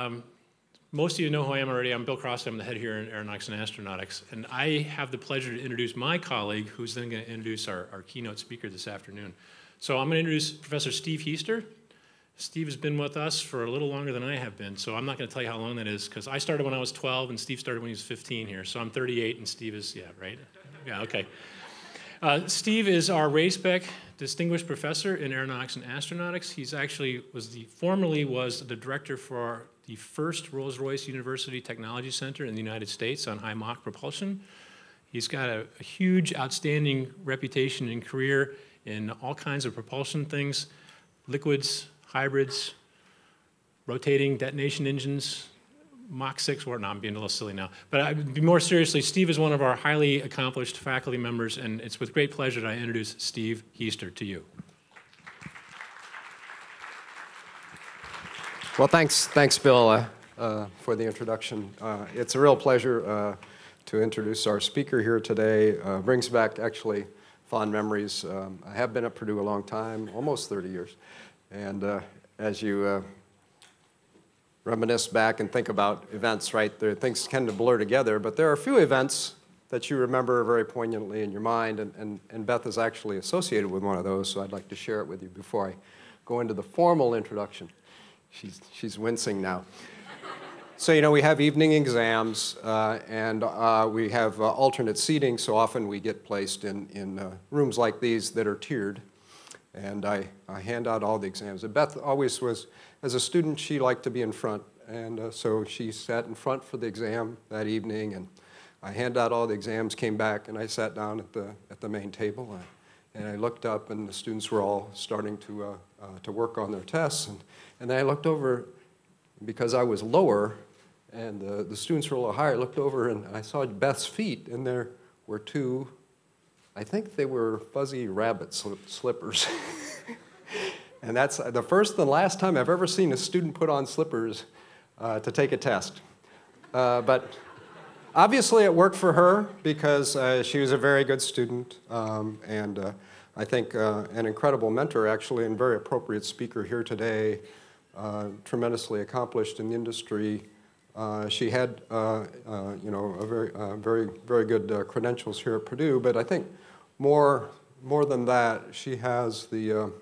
Um, most of you know who I am already. I'm Bill Cross. I'm the head here in Aeronautics and Astronautics. And I have the pleasure to introduce my colleague, who's then going to introduce our, our keynote speaker this afternoon. So I'm going to introduce Professor Steve Heister. Steve has been with us for a little longer than I have been, so I'm not going to tell you how long that is because I started when I was 12 and Steve started when he was 15 here. So I'm 38 and Steve is, yeah, right? Yeah, okay. Uh, Steve is our Raisbeck Distinguished Professor in Aeronautics and Astronautics. He's actually was the formerly was the director for the first Rolls-Royce University Technology Center in the United States on high Mach propulsion. He's got a, a huge, outstanding reputation and career in all kinds of propulsion things, liquids, hybrids, rotating detonation engines, Mach 6 or no, I'm being a little silly now. But I, more seriously, Steve is one of our highly accomplished faculty members, and it's with great pleasure that I introduce Steve Heister to you. Well, thanks, thanks, Bill, uh, uh, for the introduction. Uh, it's a real pleasure uh, to introduce our speaker here today. Brings back actually fond memories. Um, I have been at Purdue a long time, almost 30 years. And as you reminisce back and think about events, right, there, things tend to blur together, but there are a few events that you remember very poignantly in your mind, and, and, and Beth is actually associated with one of those, so I'd like to share it with you before I go into the formal introduction. She's, she's wincing now. So, you know, we have evening exams uh, and uh, we have uh, alternate seating, so often we get placed in, in uh, rooms like these that are tiered and I, I hand out all the exams. And Beth always was, as a student, she liked to be in front, and uh, so she sat in front for the exam that evening, and I hand out all the exams, came back, and I sat down at the, at the main table, and I looked up, and the students were all starting to, uh, to work on their tests, and, and I looked over, because I was lower, and the, the students were a little higher, I looked over, and I saw Beth's feet, and there were two I think they were fuzzy rabbit slippers. and that's the first and last time I've ever seen a student put on slippers uh, to take a test. Uh, but obviously it worked for her because uh, she was a very good student um, and uh, I think uh, an incredible mentor actually and very appropriate speaker here today, uh, tremendously accomplished in the industry, uh, she had, uh, uh, you know, a very, uh, very, very good credentials here at Purdue, but I think more, more than that, she has the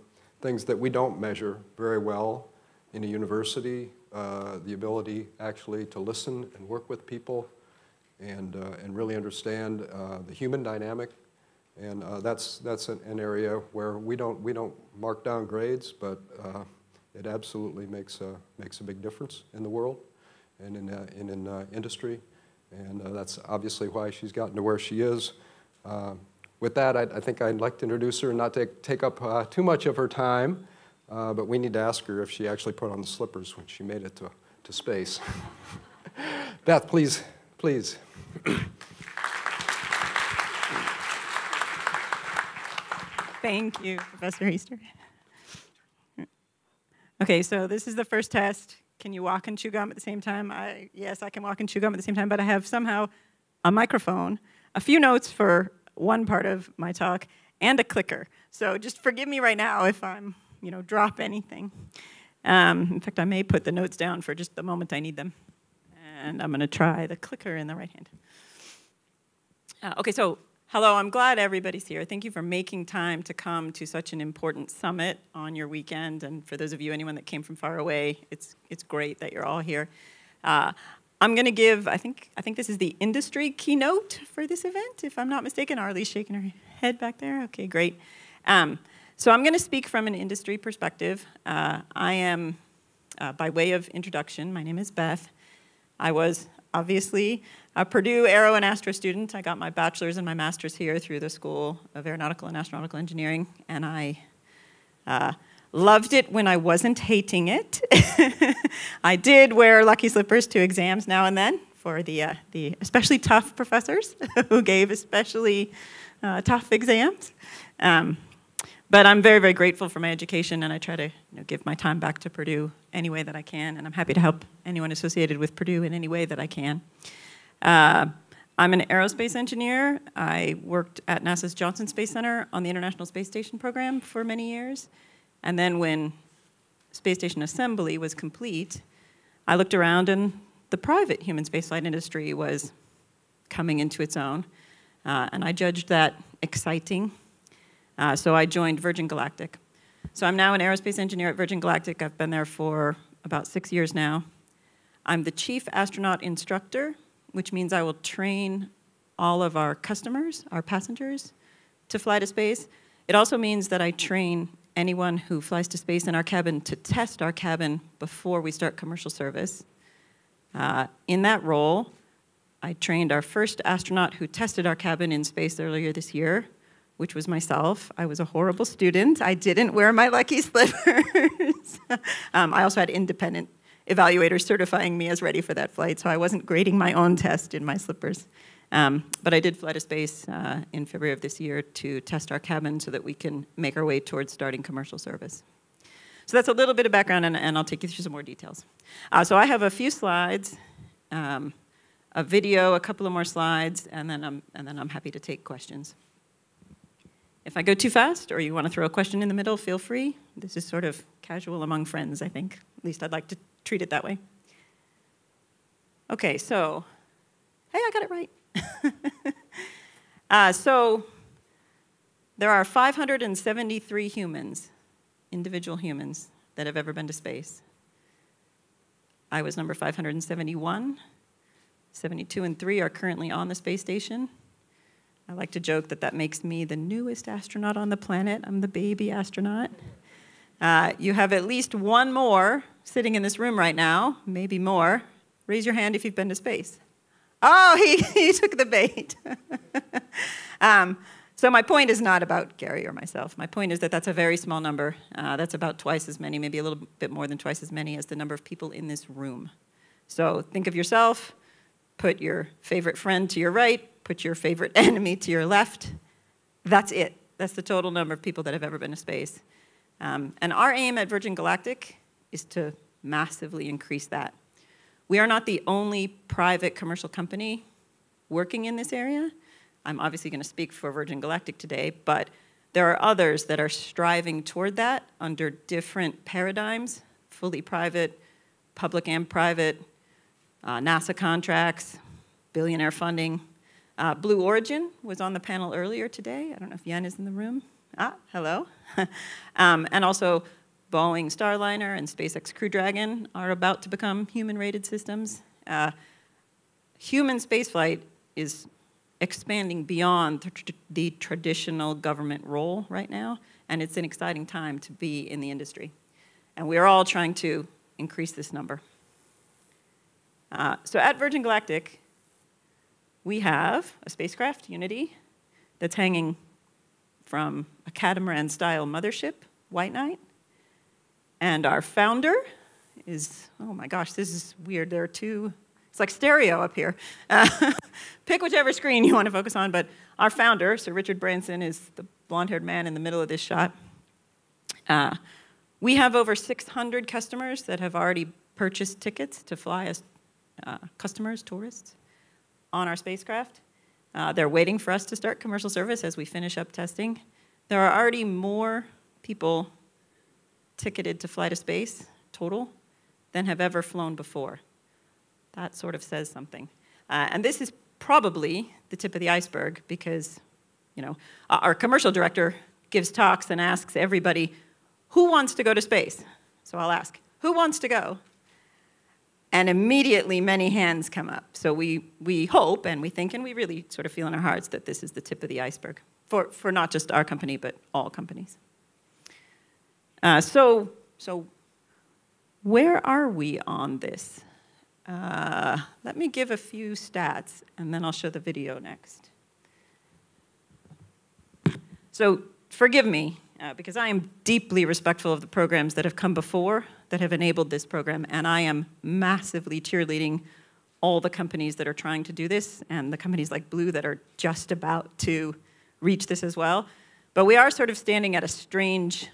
things that we don't measure very well in a university, the ability actually to listen and work with people and, and really understand the human dynamic. And that's, that's an, an, area where we don't, we don't mark down grades, but it absolutely makes a, makes a big difference in the world and in, uh, and in uh, industry. And uh, that's obviously why she's gotten to where she is. with that, I, I, think I'd like to introduce her and not take, take up too much of her time, but we need to ask her if she actually put on the slippers when she made it to, to space. Beth, please, please. Thank you, Professor Heister. Okay, so this is the first test. Can you walk and chew gum at the same time? I, yes, I can walk and chew gum at the same time, but I have somehow a microphone, a few notes for one part of my talk, and a clicker. So just forgive me right now if I'm, you know, drop anything. Um, in fact, I may put the notes down for just the moment I need them. And I'm going to try the clicker in the right hand. Uh, okay, so Hello, I'm glad everybody's here. Thank you for making time to come to such an important summit on your weekend. And for those of you, anyone that came from far away, it's, it's great that you're all here. Uh, I'm going to give, I think, I think this is the industry keynote for this event, if I'm not mistaken. Arlie's shaking her head back there. Okay, great. Um, so I'm going to speak from an industry perspective. Uh, I am, uh, by way of introduction, my name is Beth. I was obviously a Purdue Aero and Astro student. I got my bachelor's and my master's here through the School of Aeronautical and Astronautical Engineering, and I uh, loved it when I wasn't hating it. I did wear lucky slippers to exams now and then for the, uh, the especially tough professors who gave especially uh, tough exams. Um, but I'm very, very grateful for my education, and I try to you know, give my time back to Purdue any way that I can, and I'm happy to help anyone associated with Purdue in any way that I can. Uh, I'm an aerospace engineer. I worked at NASA's Johnson Space Center on the International Space Station program for many years. And then when Space Station Assembly was complete, I looked around and the private human spaceflight industry was coming into its own. Uh, and I judged that exciting. Uh, so I joined Virgin Galactic. So I'm now an aerospace engineer at Virgin Galactic. I've been there for about six years now. I'm the chief astronaut instructor, which means I will train all of our customers, our passengers, to fly to space. It also means that I train anyone who flies to space in our cabin to test our cabin before we start commercial service. Uh, in that role, I trained our first astronaut who tested our cabin in space earlier this year, which was myself. I was a horrible student. I didn't wear my lucky slippers. um, I also had independent evaluators certifying me as ready for that flight, so I wasn't grading my own test in my slippers. Um, but I did fly to space uh, in February of this year to test our cabin so that we can make our way towards starting commercial service. So that's a little bit of background, and, and I'll take you through some more details. Uh, so I have a few slides, um, a video, a couple of more slides, and then, I'm, and then I'm happy to take questions. If I go too fast or you want to throw a question in the middle, feel free. This is sort of casual among friends, I think. At least I'd like to treat it that way. Okay, so, hey, I got it right. uh, so there are 573 humans, individual humans, that have ever been to space. I was number 571. 72 and 3 are currently on the space station. I like to joke that that makes me the newest astronaut on the planet. I'm the baby astronaut. Uh, you have at least one more sitting in this room right now, maybe more. Raise your hand if you've been to space. Oh, he, he took the bait. um, so my point is not about Gary or myself. My point is that that's a very small number. Uh, that's about twice as many, maybe a little bit more than twice as many as the number of people in this room. So think of yourself, put your favorite friend to your right, put your favorite enemy to your left. That's it. That's the total number of people that have ever been to space. Um, and our aim at Virgin Galactic is to massively increase that. We are not the only private commercial company working in this area. I'm obviously going to speak for Virgin Galactic today, but there are others that are striving toward that under different paradigms, fully private, public and private, uh, NASA contracts, billionaire funding. Uh, Blue Origin was on the panel earlier today. I don't know if Yen is in the room. Ah, hello. um, and also Boeing Starliner and SpaceX Crew Dragon are about to become human-rated systems. Uh, human spaceflight is expanding beyond the, the, traditional government role right now, and it's an exciting time to be in the industry. And we are all trying to increase this number. Uh, so at Virgin Galactic, we have a spacecraft, Unity, that's hanging from a catamaran-style mothership, White Knight, and our founder is, oh my gosh, this is weird. There are two, it's like stereo up here. Uh, pick whichever screen you want to focus on, but our founder, Sir Richard Branson, is the blonde haired man in the middle of this shot. Uh, we have over 600 customers that have already purchased tickets to fly as uh, customers, tourists, on our spacecraft. Uh, they're waiting for us to start commercial service as we finish up testing. There are already more people ticketed to fly to space total than have ever flown before. That sort of says something. Uh, and this is probably the tip of the iceberg because, you know, our commercial director gives talks and asks everybody, who wants to go to space? So I'll ask, who wants to go? And immediately many hands come up. So we, we hope and we think and we really sort of feel in our hearts that this is the tip of the iceberg for, for not just our company, but all companies. Uh, so, so where are we on this? Uh, let me give a few stats, and then I'll show the video next. So forgive me, uh, because I am deeply respectful of the programs that have come before that have enabled this program, and I am massively cheerleading all the companies that are trying to do this, and the companies like Blue that are just about to reach this as well. But we are sort of standing at a strange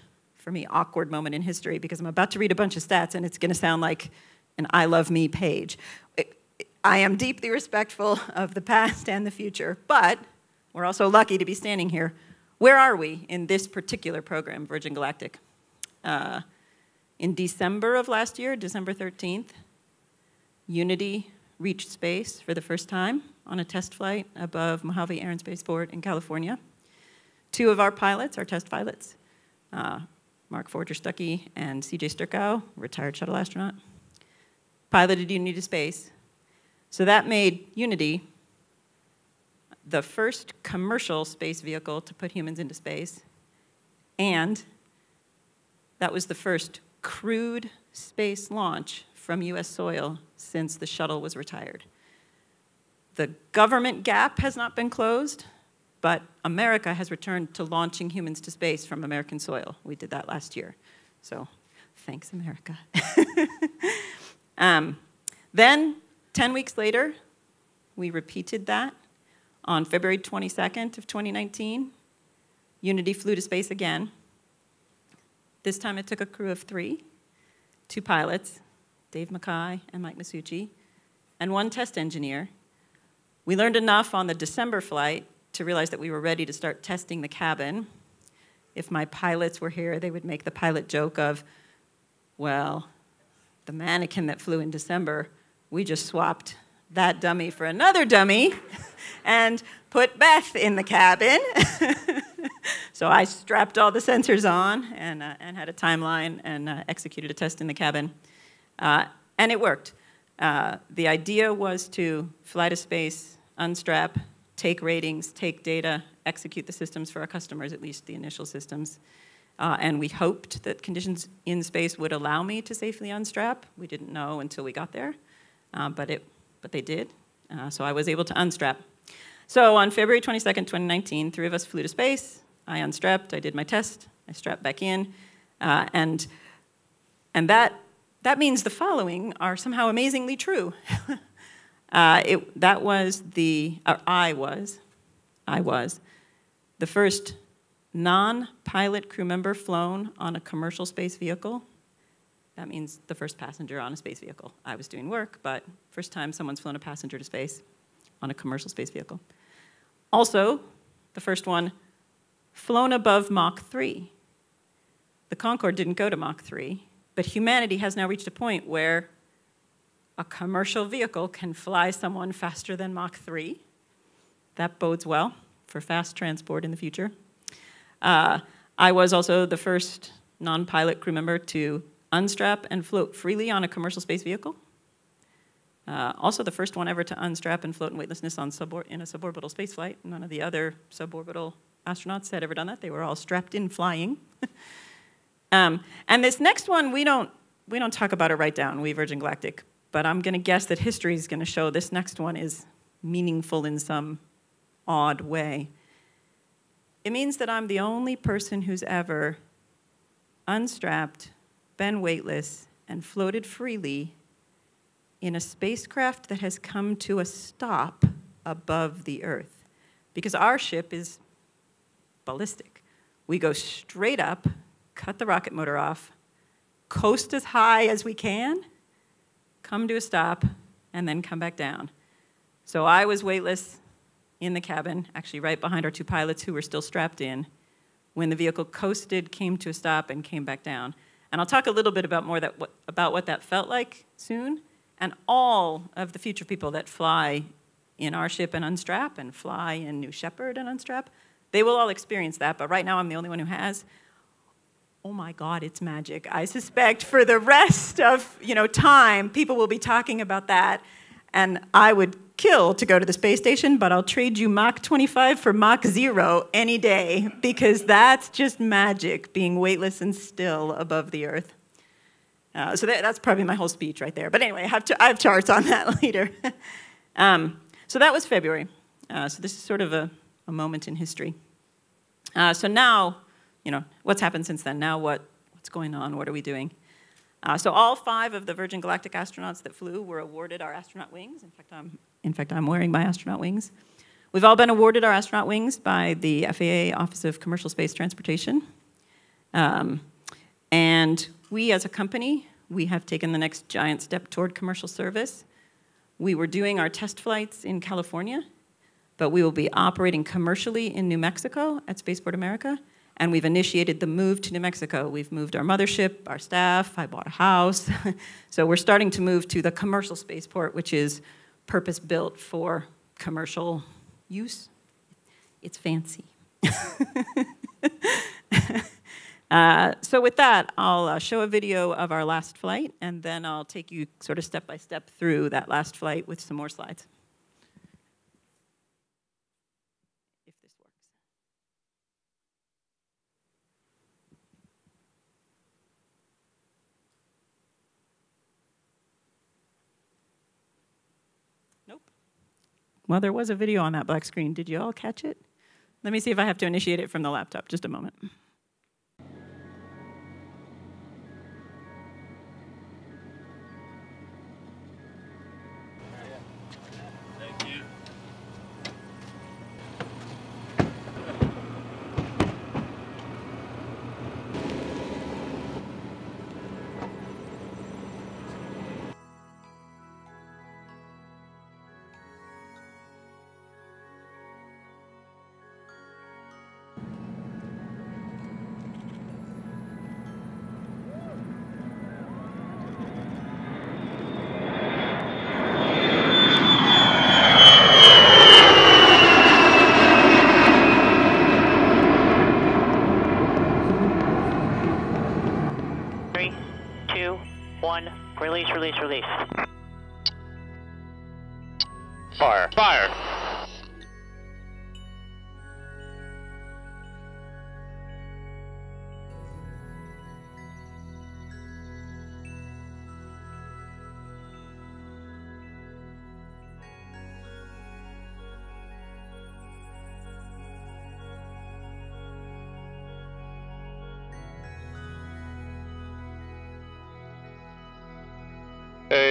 for me, awkward moment in history because I'm about to read a bunch of stats and it's going to sound like an I love me page. I am deeply respectful of the past and the future, but we're also lucky to be standing here. Where are we in this particular program, Virgin Galactic? Uh, in December of last year, December 13th, Unity reached space for the first time on a test flight above Mojave Air and Spaceport in California. Two of our pilots, our test pilots, uh, Mark Forger Stucky and CJ Sturckow, retired shuttle astronaut, piloted Unity to space. So that made Unity the first commercial space vehicle to put humans into space, and that was the first crewed space launch from US soil since the shuttle was retired. The government gap has not been closed, but America has returned to launching humans to space from American soil. We did that last year. So thanks, America. um, then, 10 weeks later, we repeated that on February 22nd of 2019. Unity flew to space again. This time it took a crew of three, two pilots, Dave Mackay and Mike Masucci, and one test engineer. We learned enough on the December flight to realize that we were ready to start testing the cabin. If my pilots were here, they would make the pilot joke of, well, the mannequin that flew in December, we just swapped that dummy for another dummy and put Beth in the cabin. so I strapped all the sensors on and, uh, and had a timeline and uh, executed a test in the cabin. Uh, and it worked. Uh, the idea was to fly to space, unstrap, take ratings, take data, execute the systems for our customers, at least the initial systems. Uh, and we hoped that conditions in space would allow me to safely unstrap. We didn't know until we got there, uh, but, it, but they did. so I was able to unstrap. So on February 22nd, 2019, three of us flew to space. I unstrapped, I did my test, I strapped back in, uh, and, and that, that means the following are somehow amazingly true. uh, it, that was the, or I was, I was, the first non-pilot crew member flown on a commercial space vehicle. That means the first passenger on a space vehicle. I was doing work, but first time someone's flown a passenger to space on a commercial space vehicle. Also, the first one, flown above Mach 3. The Concorde didn't go to Mach 3, but humanity has now reached a point where a commercial vehicle can fly someone faster than Mach 3. That bodes well for fast transport in the future. Uh, I was also the first non-pilot crew member to unstrap and float freely on a commercial space vehicle. Uh, also the first one ever to unstrap and float in weightlessness on in a suborbital spaceflight. None of the other suborbital astronauts had ever done that. They were all strapped in flying. um, and this next one, we don't, we don't talk about it right down, we Virgin Galactic, but I'm gonna guess that history is gonna show this next one is meaningful in some odd way. It means that I'm the only person who's ever unstrapped, been weightless, and floated freely in a spacecraft that has come to a stop above the Earth. Because our ship is ballistic. We go straight up, cut the rocket motor off, coast as high as we can, come to a stop, and then come back down. So I was weightless in the cabin, actually right behind our two pilots who were still strapped in, when the vehicle coasted, came to a stop, and came back down. And I'll talk a little bit about more that, about what that felt like soon and all of the future people that fly in our ship and unstrap and fly in New Shepard and unstrap, they will all experience that, but right now I'm the only one who has. Oh my God, it's magic. I suspect for the rest of you know, time, people will be talking about that, and I would kill to go to the space station, but I'll trade you Mach 25 for Mach 0 any day, because that's just magic, being weightless and still above the Earth. Uh, so that, that's probably my whole speech right there. But anyway, I have, I have charts on that later. um, so that was February. Uh, so this is sort of a, a moment in history. Uh, so now, you know, what's happened since then? Now what, what's going on? What are we doing? Uh, so all five of the Virgin Galactic astronauts that flew were awarded our astronaut wings. In fact, I'm, in fact, I'm wearing my astronaut wings. We've all been awarded our astronaut wings by the FAA Office of Commercial Space Transportation. Um, and we as a company, we have taken the next giant step toward commercial service. We were doing our test flights in California, but we will be operating commercially in New Mexico at Spaceport America, and we've initiated the move to New Mexico. We've moved our mothership, our staff, I bought a house. so we're starting to move to the commercial spaceport, which is purpose built for commercial use. It's fancy. uh, so with that, I'll uh, show a video of our last flight, and then I'll take you sort of step by step through that last flight with some more slides. If this works. Nope. Well, there was a video on that black screen. Did you all catch it? Let me see if I have to initiate it from the laptop. Just a moment.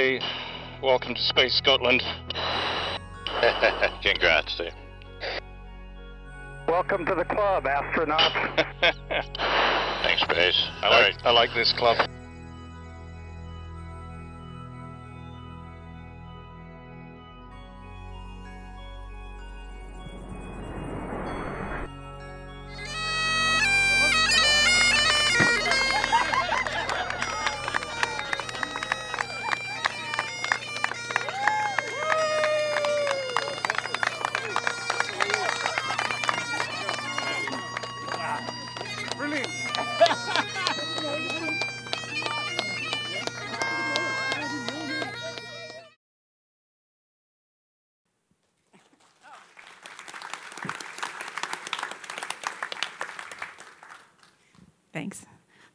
Hey, welcome to Space Scotland. Congrats, Steve. Welcome to the club, astronauts. Thanks, Space. I like, I like this club.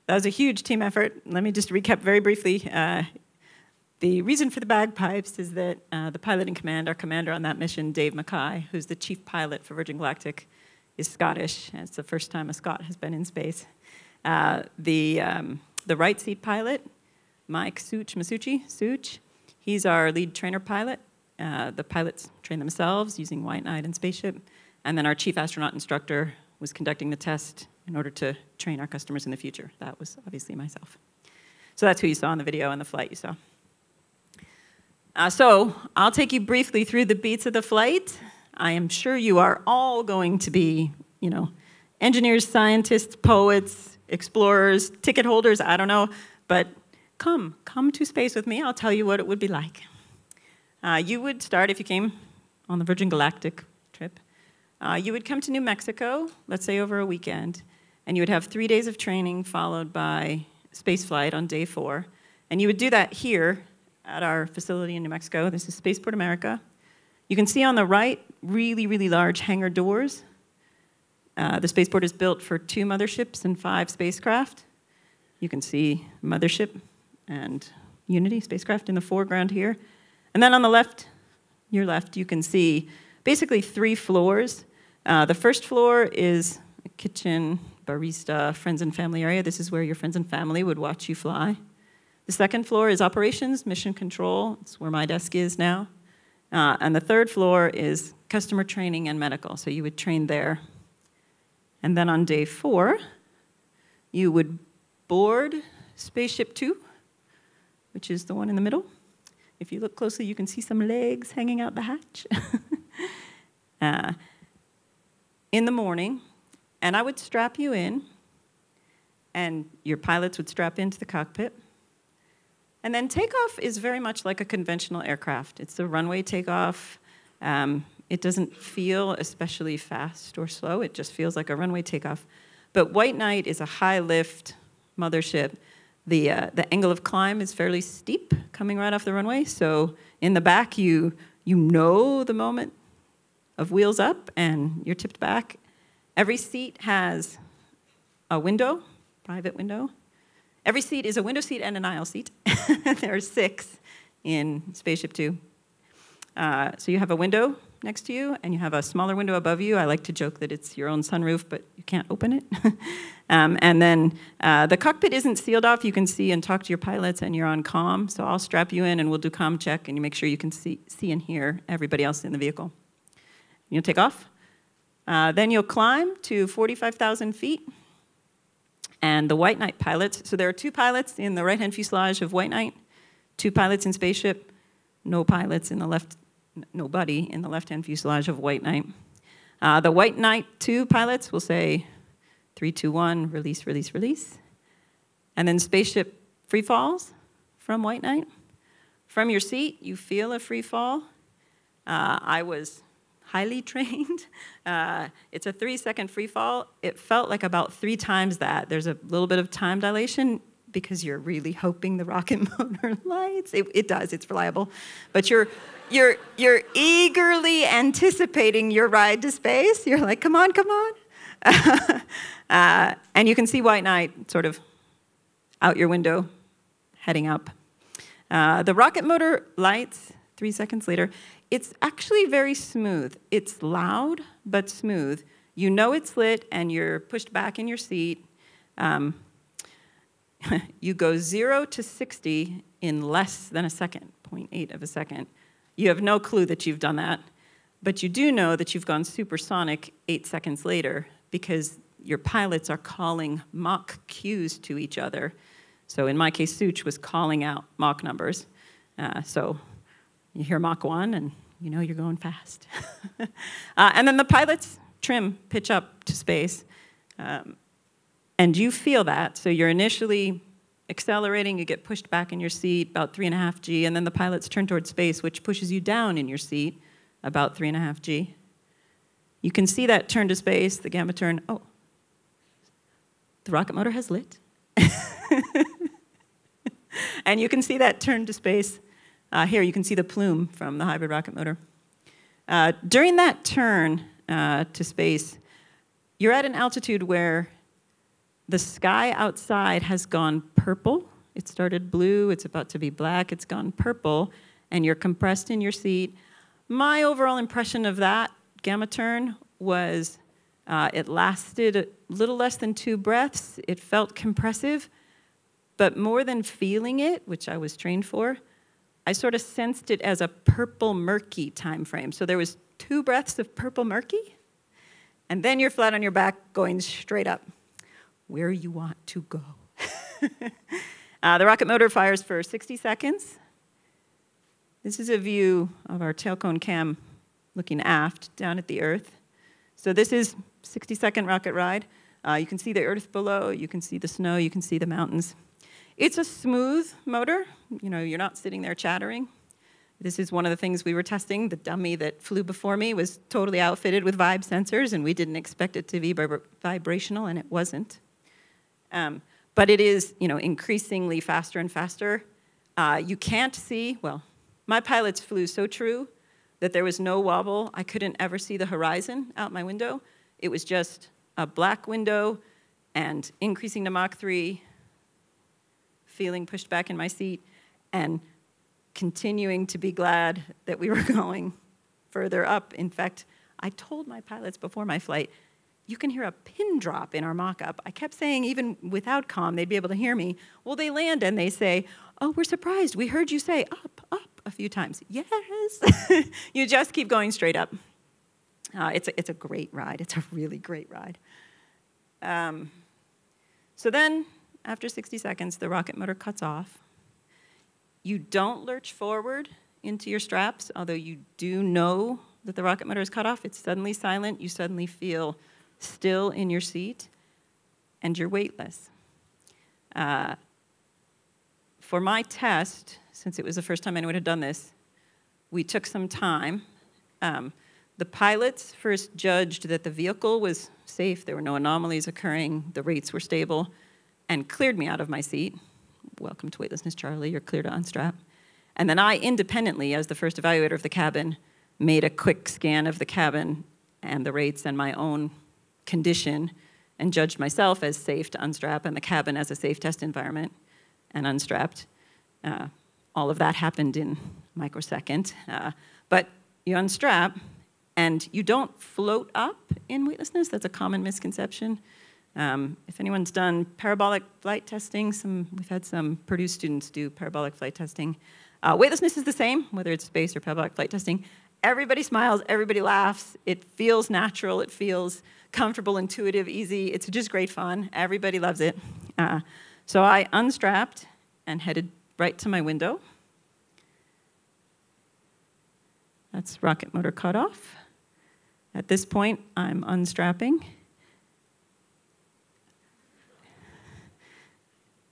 That was a huge team effort. Let me just recap very briefly. Uh, the reason for the bagpipes is that uh, the pilot in command, our commander on that mission, Dave Mackay, who's the chief pilot for Virgin Galactic, is Scottish. It's the first time a Scot has been in space. Uh, the, um, the right seat pilot, Mike Sooch Masucci, Sooch, he's our lead trainer pilot. Uh, the pilots train themselves using White Knight and Spaceship. And then our chief astronaut instructor was conducting the test in order to train our customers in the future. That was obviously myself. So that's who you saw in the video and the flight you saw. Uh, so I'll take you briefly through the beats of the flight. I am sure you are all going to be, you know, engineers, scientists, poets, explorers, ticket holders, I don't know, but come, come to space with me. I'll tell you what it would be like. Uh, you would start, if you came on the Virgin Galactic uh, you would come to New Mexico, let's say over a weekend, and you would have three days of training followed by space flight on day four. And you would do that here at our facility in New Mexico. This is Spaceport America. You can see on the right really, really large hangar doors. Uh, the spaceport is built for two motherships and five spacecraft. You can see mothership and Unity spacecraft in the foreground here. And then on the left, your left, you can see basically three floors. Uh, the first floor is kitchen, barista, friends and family area. This is where your friends and family would watch you fly. The second floor is operations, mission control. It's where my desk is now. Uh, and the third floor is customer training and medical. So you would train there. And then on day four, you would board Spaceship Two, which is the one in the middle. If you look closely, you can see some legs hanging out the hatch. uh, in the morning, And I would strap you in, and your pilots would strap into the cockpit. And then takeoff is very much like a conventional aircraft. It's a runway takeoff. Um, it doesn't feel especially fast or slow. It just feels like a runway takeoff. But White Knight is a high lift mothership. The, uh, the angle of climb is fairly steep coming right off the runway. So in the back, you, you know the moment of wheels up and you're tipped back. Every seat has a window, private window. Every seat is a window seat and an aisle seat. there are six in Spaceship Two. Uh, so you have a window next to you, and you have a smaller window above you. I like to joke that it's your own sunroof, but you can't open it. um, and then uh, the cockpit isn't sealed off. You can see and talk to your pilots, and you're on comm. So I'll strap you in, and we'll do comm check, and you make sure you can see, see and hear everybody else in the vehicle. You'll take off. Uh, then you'll climb to 45,000 feet. And the White Knight pilots, so there are two pilots in the right hand fuselage of White Knight, two pilots in spaceship, no pilots in the left, nobody in the left hand fuselage of White Knight. Uh, the White Knight 2 pilots will say 3, 2, 1, release, release, release. And then spaceship free falls from White Knight. From your seat, you feel a free fall. Uh, I was highly trained. Uh, it's a three second free fall. It felt like about three times that. There's a little bit of time dilation because you're really hoping the rocket motor lights. It, it does, it's reliable. But you're, you're, you're eagerly anticipating your ride to space. You're like, come on, come on. uh, and you can see White Knight sort of out your window, heading up. Uh, the rocket motor lights three seconds later. It's actually very smooth. It's loud, but smooth. You know it's lit, and you're pushed back in your seat. Um, you go zero to 60 in less than a second, 0.8 of a second. You have no clue that you've done that, but you do know that you've gone supersonic eight seconds later because your pilots are calling Mach cues to each other. So in my case, Sooch was calling out Mach numbers. Uh, so you hear Mach 1 and you know you're going fast. uh, and then the pilots trim, pitch up to space. Um, and you feel that. So you're initially accelerating, you get pushed back in your seat about three and a half G, and then the pilots turn towards space, which pushes you down in your seat about three and a half G. You can see that turn to space, the gamma turn. Oh, the rocket motor has lit. and you can see that turn to space. Uh, here, you can see the plume from the hybrid rocket motor. Uh, during that turn uh, to space, you're at an altitude where the sky outside has gone purple. It started blue, it's about to be black, it's gone purple, and you're compressed in your seat. My overall impression of that gamma turn was uh, it lasted a little less than two breaths. It felt compressive, but more than feeling it, which I was trained for, I sort of sensed it as a purple murky time frame. So there was two breaths of purple murky, and then you're flat on your back going straight up where you want to go. uh, the rocket motor fires for 60 seconds. This is a view of our tail cone cam looking aft down at the Earth. So this is 60 second rocket ride. Uh, you can see the Earth below, you can see the snow, you can see the mountains. It's a smooth motor. You know, you're not sitting there chattering. This is one of the things we were testing. The dummy that flew before me was totally outfitted with vibe sensors, and we didn't expect it to be vibrational, and it wasn't. Um, but it is, you know, increasingly faster and faster. Uh, you can't see, well, my pilots flew so true that there was no wobble. I couldn't ever see the horizon out my window. It was just a black window and increasing to Mach 3, feeling pushed back in my seat, and continuing to be glad that we were going further up. In fact, I told my pilots before my flight, you can hear a pin drop in our mock up. I kept saying, even without comm, they'd be able to hear me. Well, they land and they say, Oh, we're surprised. We heard you say up, up a few times. Yes. you just keep going straight up. Uh, it's, a, it's a great ride. It's a really great ride. Um, so then, after 60 seconds, the rocket motor cuts off. You don't lurch forward into your straps, although you do know that the rocket motor is cut off. It's suddenly silent. You suddenly feel still in your seat, and you're weightless. Uh, for my test, since it was the first time anyone had done this, we took some time. Um, the pilots first judged that the vehicle was safe, there were no anomalies occurring, the rates were stable, and cleared me out of my seat. Welcome to Weightlessness, Charlie, you're clear to unstrap. And then I independently, as the first evaluator of the cabin, made a quick scan of the cabin and the rates and my own condition and judged myself as safe to unstrap and the cabin as a safe test environment and unstrapped. Uh, all of that happened in microsecond. Uh, but you unstrap and you don't float up in weightlessness. That's a common misconception. Um, if anyone's done parabolic flight testing, some, we've had some Purdue students do parabolic flight testing. Uh, weightlessness is the same, whether it's space or parabolic flight testing. Everybody smiles, everybody laughs. It feels natural, it feels comfortable, intuitive, easy. It's just great fun. Everybody loves it. Uh, so I unstrapped and headed right to my window. That's rocket motor cutoff. At this point, I'm unstrapping.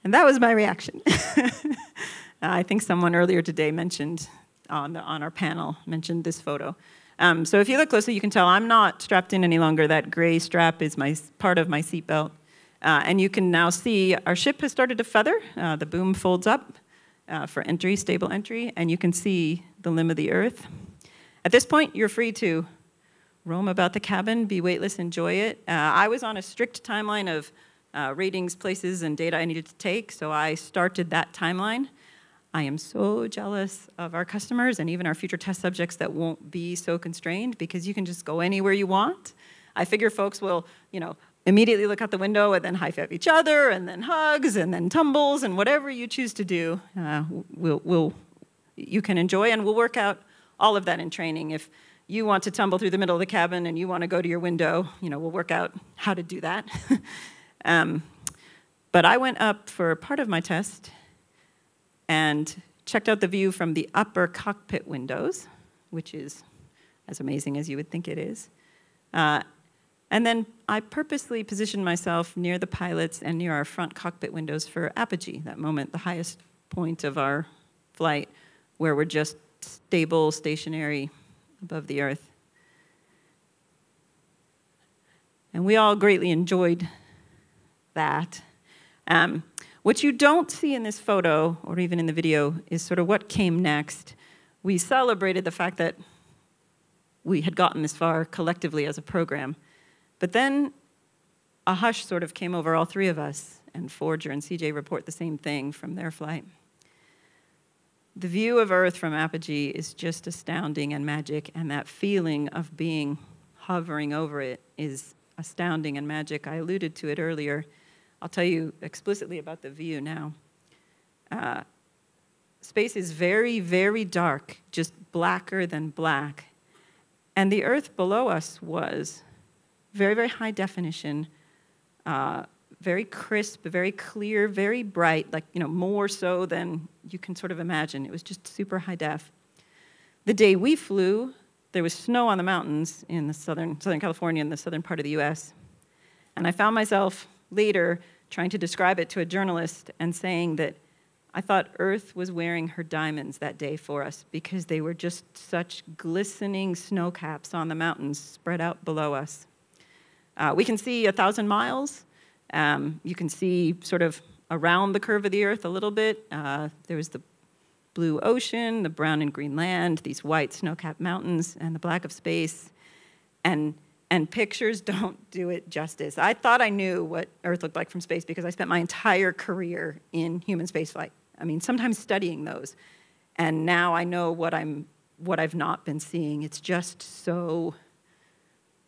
And that was my reaction. I think someone earlier today mentioned on, the, on our panel, mentioned this photo. Um, so if you look closely, you can tell I'm not strapped in any longer. That gray strap is my, part of my seatbelt. Uh, and you can now see our ship has started to feather. Uh, the boom folds up uh, for entry, stable entry, and you can see the limb of the earth. At this point, you're free to roam about the cabin, be weightless, enjoy it. Uh, I was on a strict timeline of uh, ratings, places, and data I needed to take, so I started that timeline. I am so jealous of our customers and even our future test subjects that won't be so constrained because you can just go anywhere you want. I figure folks will, you know, immediately look out the window and then high five each other and then hugs and then tumbles and whatever you choose to do, uh, we'll, we'll, you can enjoy and we'll work out all of that in training. If you want to tumble through the middle of the cabin and you want to go to your window, you know, we'll work out how to do that. um, but I went up for part of my test and checked out the view from the upper cockpit windows, which is as amazing as you would think it is. Uh, and then I purposely positioned myself near the pilots and near our front cockpit windows for apogee, that moment, the highest point of our flight, where we're just stable, stationary above the earth. And we all greatly enjoyed that. Um, what you don't see in this photo, or even in the video, is sort of what came next. We celebrated the fact that we had gotten this far collectively as a program. But then a hush sort of came over all three of us, and Forger and CJ report the same thing from their flight. The view of Earth from apogee is just astounding and magic, and that feeling of being hovering over it is astounding and magic. I alluded to it earlier. I'll tell you explicitly about the view now. Uh, space is very, very dark, just blacker than black. And the Earth below us was very, very high definition, uh, very crisp, very clear, very bright, like, you know, more so than you can sort of imagine. It was just super high def. The day we flew, there was snow on the mountains in the southern, southern California in the southern part of the US. And I found myself later trying to describe it to a journalist and saying that I thought Earth was wearing her diamonds that day for us because they were just such glistening snow caps on the mountains spread out below us. Uh, we can see a thousand miles. Um, you can see sort of around the curve of the Earth a little bit. Uh, there was the blue ocean, the brown and green land, these white snow-capped mountains, and the black of space. And, and pictures don't do it justice. I thought I knew what Earth looked like from space because I spent my entire career in human spaceflight. I mean, sometimes studying those. And now I know what, I'm, what I've not been seeing. It's just so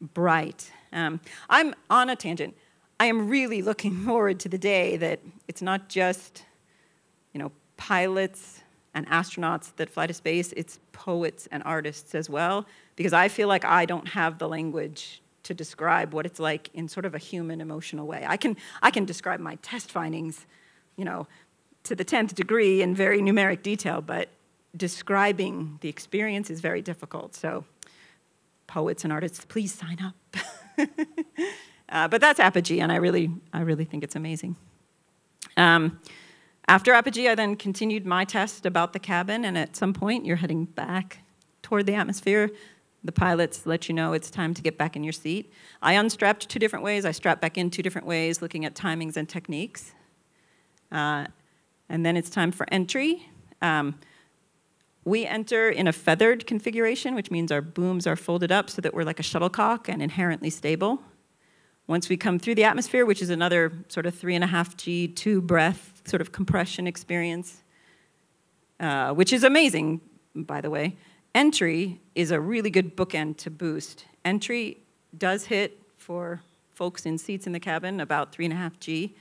bright. Um, I'm on a tangent. I am really looking forward to the day that it's not just, you know, pilots and astronauts that fly to space, it's poets and artists as well, because I feel like I don't have the language to describe what it's like in sort of a human emotional way. I can, I can describe my test findings, you know, to the 10th degree in very numeric detail, but describing the experience is very difficult. So poets and artists, please sign up. Uh, but that's Apogee, and I really, I really think it's amazing. Um, after Apogee, I then continued my test about the cabin, and at some point, you're heading back toward the atmosphere. The pilots let you know it's time to get back in your seat. I unstrapped two different ways. I strapped back in two different ways, looking at timings and techniques. Uh, and then it's time for entry. Um, we enter in a feathered configuration, which means our booms are folded up so that we're like a shuttlecock and inherently stable. Once we come through the atmosphere, which is another sort of three and a half G, two breath sort of compression experience, uh, which is amazing, by the way. Entry is a really good bookend to boost. Entry does hit for folks in seats in the cabin about three and a half G,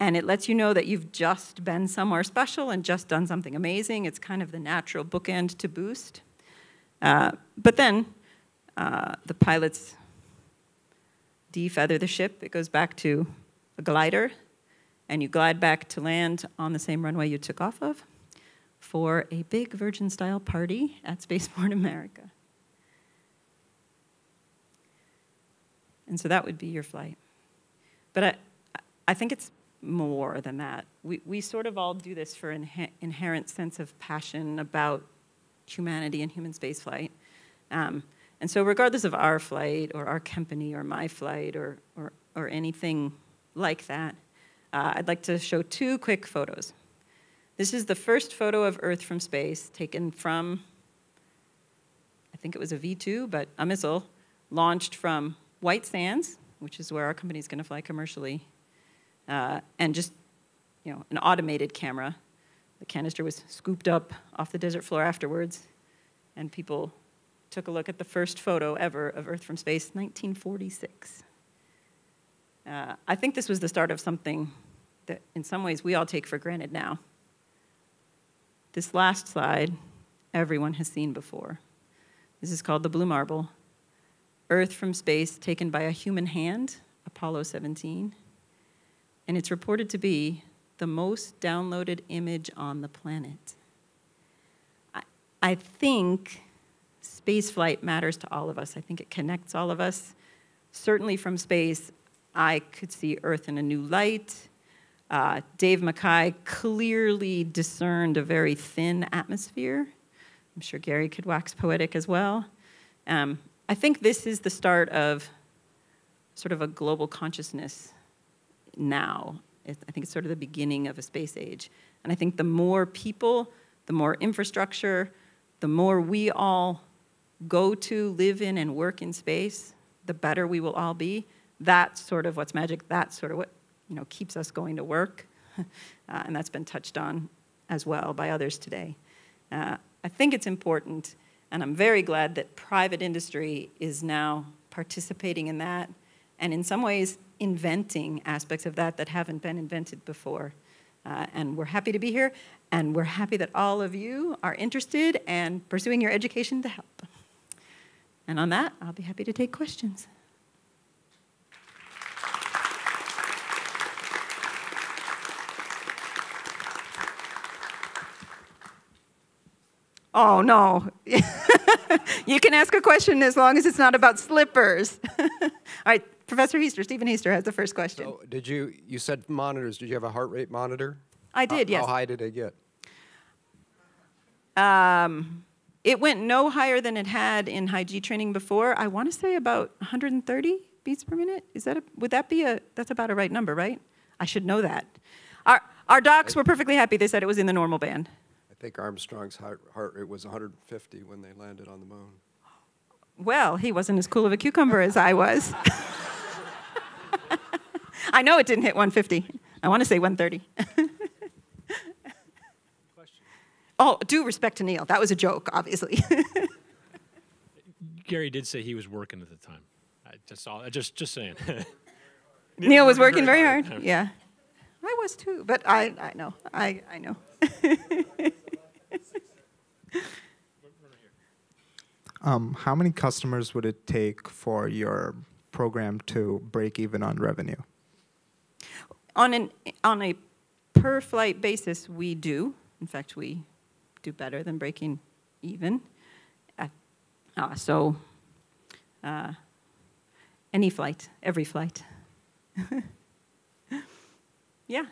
and it lets you know that you've just been somewhere special and just done something amazing. It's kind of the natural bookend to boost. Uh, but then uh, the pilots defeather the ship. It goes back to a glider, and you glide back to land on the same runway you took off of for a big Virgin style party at Spaceport America. And so that would be your flight. But I, I think it's more than that. We, we sort of all do this for an inherent sense of passion about humanity and human spaceflight. Um, and so, regardless of our flight or our company or my flight or, or, or anything like that, uh, I'd like to show two quick photos. This is the first photo of Earth from space taken from, I think it was a V 2, but a missile launched from White Sands, which is where our company is going to fly commercially, uh, and just you know, an automated camera. The canister was scooped up off the desert floor afterwards, and people took a look at the first photo ever of Earth from space, 1946. Uh, I think this was the start of something that, in some ways, we all take for granted now. This last slide, everyone has seen before. This is called the Blue Marble. Earth from space taken by a human hand, Apollo 17. And it's reported to be the most downloaded image on the planet. I, I think spaceflight matters to all of us. I think it connects all of us. Certainly from space, I could see Earth in a new light. Uh, Dave Mackay clearly discerned a very thin atmosphere. I'm sure Gary could wax poetic as well. Um, I think this is the start of sort of a global consciousness now. I think it's sort of the beginning of a space age. And I think the more people, the more infrastructure, the more we all go to, live in, and work in space, the better we will all be. That's sort of what's magic. That's sort of what you know keeps us going to work, uh, and that's been touched on as well by others today. Uh, I think it's important, and I'm very glad that private industry is now participating in that, and in some ways inventing aspects of that that haven't been invented before. Uh, and we're happy to be here, and we're happy that all of you are interested and pursuing your education to help. And on that, I'll be happy to take questions. Oh, no. you can ask a question as long as it's not about slippers. All right, Professor Heister, Stephen Heister has the first question. So did you, you said monitors, did you have a heart rate monitor? I did, how, yes. How high did it get? Um, it went no higher than it had in high G training before. I want to say about 130 beats per minute. Is that a, would that be a, that's about a right number, right? I should know that. Our, our docs were perfectly happy. They said it was in the normal band. I think Armstrong's heart, heart rate was 150 when they landed on the moon. Well, he wasn't as cool of a cucumber as I was. I know it didn't hit 150. I want to say 130. Oh, due respect to Neil. That was a joke, obviously. Gary did say he was working at the time. I just all, just just saying. Neil was working very hard. Yeah, I was too. But I I know I I know. um, how many customers would it take for your program to break even on revenue? On an on a per flight basis, we do. In fact, we do better than breaking even. Uh, so, uh, any flight, every flight, yeah.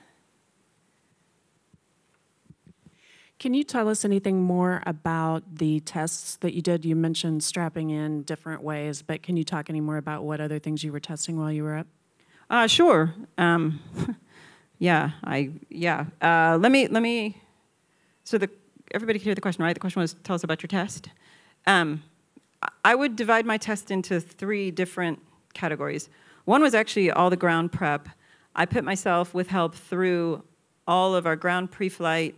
Can you tell us anything more about the tests that you did? You mentioned strapping in different ways, but can you talk any more about what other things you were testing while you were up? Uh, sure. Um, yeah, I yeah. Uh, let me let me. So the everybody can hear the question, right? The question was, tell us about your test. Um, I- would divide my test into three different categories. One was actually all the ground prep. I put myself with help through all of our ground pre-flight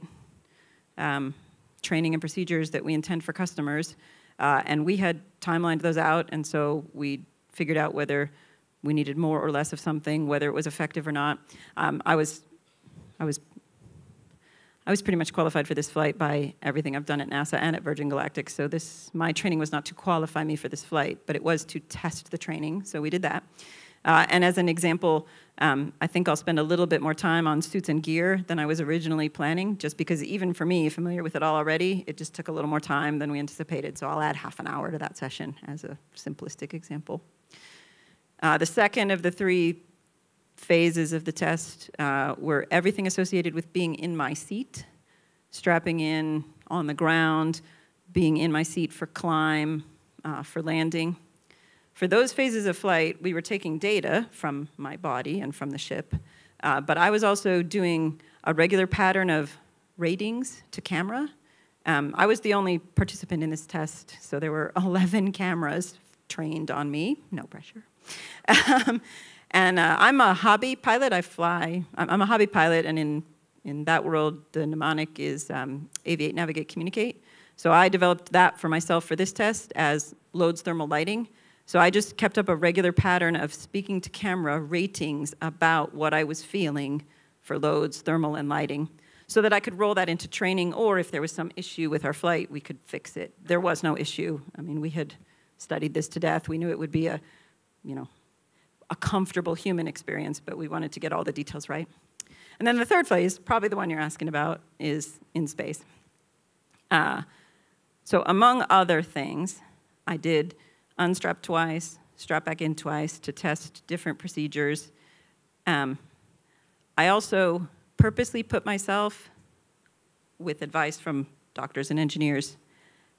um, training and procedures that we intend for customers, uh, and we had timelined those out, and so we figured out whether we needed more or less of something, whether it was effective or not. Um, I was, I was, I was pretty much qualified for this flight by everything I've done at NASA and at Virgin Galactic. So this, my training was not to qualify me for this flight, but it was to test the training. So we did that. Uh, and as an example, um, I think I'll spend a little bit more time on suits and gear than I was originally planning, just because even for me, familiar with it all already, it just took a little more time than we anticipated. So I'll add half an hour to that session as a simplistic example. Uh, the second of the three phases of the test uh, were everything associated with being in my seat, strapping in on the ground, being in my seat for climb, uh, for landing. For those phases of flight, we were taking data from my body and from the ship, uh, but I was also doing a regular pattern of ratings to camera. Um, I was the only participant in this test, so there were 11 cameras trained on me, no pressure. Um, and uh, I'm a hobby pilot. I fly. I'm, a hobby pilot, and in in that world, the mnemonic is um, aviate, navigate, communicate. So I developed that for myself for this test as loads thermal lighting. So I just kept up a regular pattern of speaking to camera ratings about what I was feeling for loads, thermal, and lighting, so that I could roll that into training, or if there was some issue with our flight, we could fix it. There was no issue. I mean, we had studied this to death. We knew it would be a, you know, a comfortable human experience, but we wanted to get all the details right. And then the third phase, probably the one you're asking about, is in space. Uh, so, among other things, I did unstrap twice, strap back in twice to test different procedures. Um, I also purposely put myself, with advice from doctors and engineers,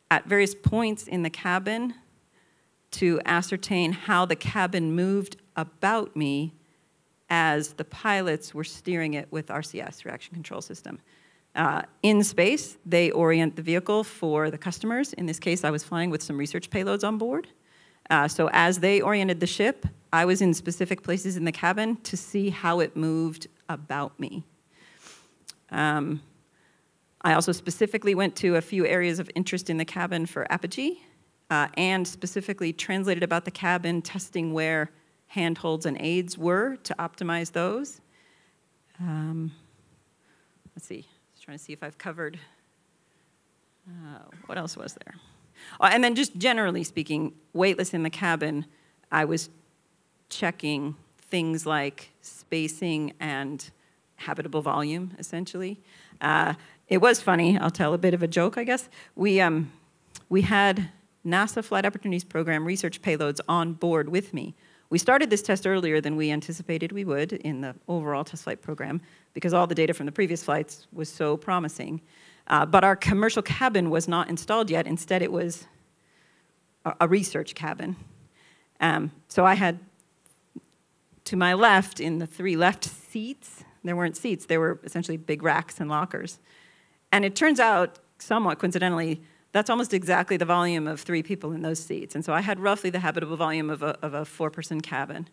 at various points in the cabin to ascertain how the cabin moved about me as the pilots were steering it with RCS, reaction control system. Uh, in space, they orient the vehicle for the customers. In this case, I was flying with some research payloads on board. Uh, so as they oriented the ship, I was in specific places in the cabin to see how it moved about me. Um, I also specifically went to a few areas of interest in the cabin for apogee, uh, and specifically translated about the cabin, testing where handholds and aids were to optimize those. Um, let's see, just trying to see if I've covered. Uh, what else was there? Oh, and then just generally speaking, weightless in the cabin, I was checking things like spacing and habitable volume, essentially. Uh, it was funny. I'll tell a bit of a joke, I guess. We um, we had NASA Flight Opportunities Program research payloads on board with me. We started this test earlier than we anticipated we would in the overall test flight program because all the data from the previous flights was so promising. Uh, but our commercial cabin was not installed yet. Instead, it was a, a research cabin. Um, so I had to my left, in the three left seats, there weren't seats, there were essentially big racks and lockers. And it turns out, somewhat coincidentally, that's almost exactly the volume of three people in those seats. And so I had roughly the habitable volume of a, of a four person cabin.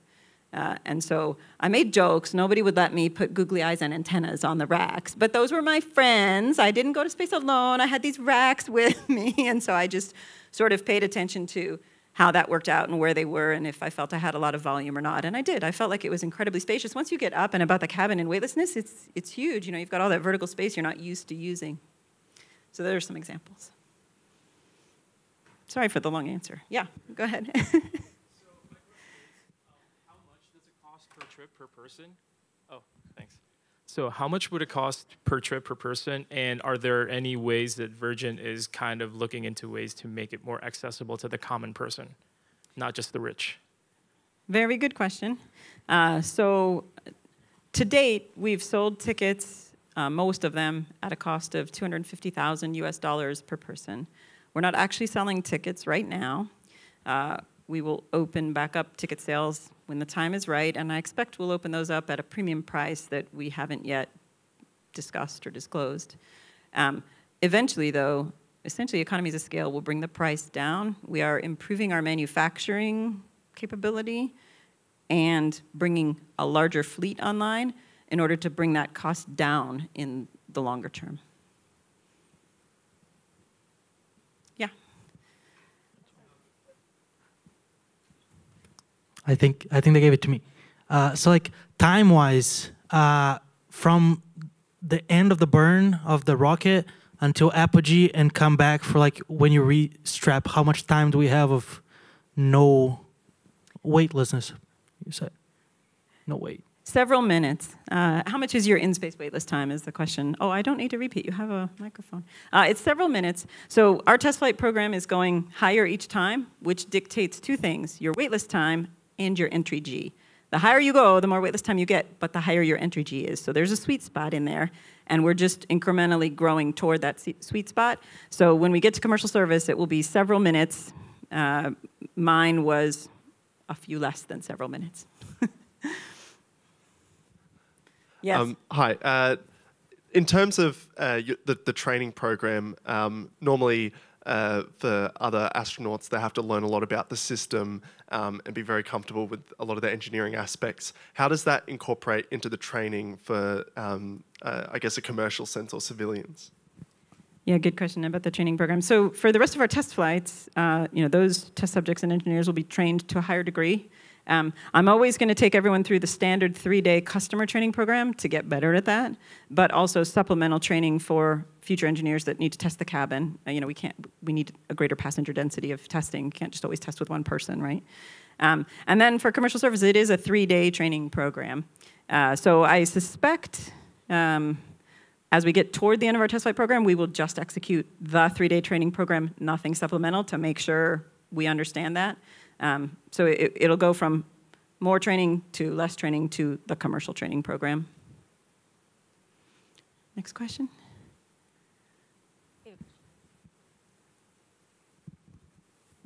Uh, and so I made jokes. Nobody would let me put googly eyes and antennas on the racks. But those were my friends. I didn't go to space alone. I had these racks with me. And so I just sort of paid attention to how that worked out and where they were and if I felt I had a lot of volume or not. And I did. I felt like it was incredibly spacious. Once you get up and about the cabin in weightlessness, it's, it's huge. You know, you've got all that vertical space you're not used to using. So there are some examples. Sorry for the long answer. Yeah, go ahead. So, how much does it cost per trip per person? Oh, thanks. So, how much would it cost per trip per person? And are there any ways that Virgin is kind of looking into ways to make it more accessible to the common person, not just the rich? Very good question. Uh, so, to date, we've sold tickets, uh, most of them, at a cost of 250,000 US dollars per person. We're not actually selling tickets right now. Uh, we will open back up ticket sales when the time is right, and I expect we'll open those up at a premium price that we haven't yet discussed or disclosed. Um, eventually, though, essentially economies of scale will bring the price down. We are improving our manufacturing capability and bringing a larger fleet online in order to bring that cost down in the longer term. Yeah. I think I think they gave it to me. Uh, so like time wise, uh, from the end of the burn of the rocket until apogee and come back for like when you restrap, how much time do we have of no weightlessness? You said no weight. Several minutes. Uh, how much is your in-space weightless time is the question. Oh, I don't need to repeat. You have a microphone. Uh, it's several minutes. So our test flight program is going higher each time, which dictates two things, your weightless time and your entry G. The higher you go, the more weightless time you get, but the higher your entry G is. So there's a sweet spot in there, and we're just incrementally growing toward that sweet spot. So when we get to commercial service, it will be several minutes. Uh, mine was a few less than several minutes. yes. Um, hi. Uh, in terms of uh, the, the training program, um, normally uh, for other astronauts, they have to learn a lot about the system um, and be very comfortable with a lot of the engineering aspects. How does that incorporate into the training for, um, uh, I guess, a commercial sense or civilians? Yeah, good question about the training program. So for the rest of our test flights, uh, you know, those test subjects and engineers will be trained to a higher degree. Um, I'm always going to take everyone through the standard three-day customer training program to get better at that, but also supplemental training for future engineers that need to test the cabin. Uh, you know, we can't. We need a greater passenger density of testing. You can't just always test with one person, right? Um, and then for commercial service, it is a three-day training program. Uh, so I suspect. Um, as we get toward the end of our test flight program, we will just execute the three-day training program, nothing supplemental, to make sure we understand that. Um, so it, will go from more training to less training to the commercial training program. Next question.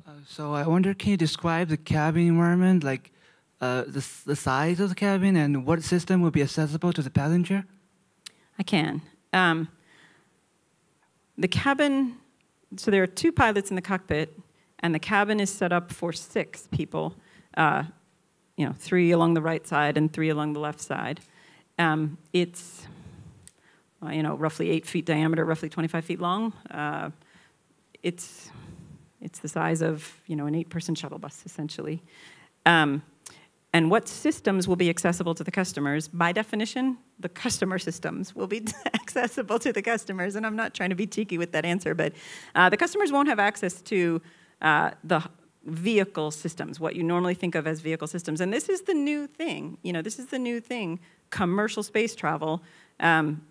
Uh, so I wonder, can you describe the cabin environment, like uh, the, the size of the cabin and what system will be accessible to the passenger? I can. Um, the cabin, so there are two pilots in the cockpit and the cabin is set up for six people, uh, you know, three along the right side and three along the left side. Um, it's, uh, you know, roughly eight feet diameter, roughly 25 feet long. Uh, it's, it's the size of, you know, an eight-person shuttle bus, essentially. Um, and what systems will be accessible to the customers? By definition, the customer systems will be accessible to the customers. And I'm not trying to be cheeky with that answer, but uh, the customers won't have access to uh, the vehicle systems, what you normally think of as vehicle systems. And this is the new thing. You know, this is the new thing. Commercial space travel um,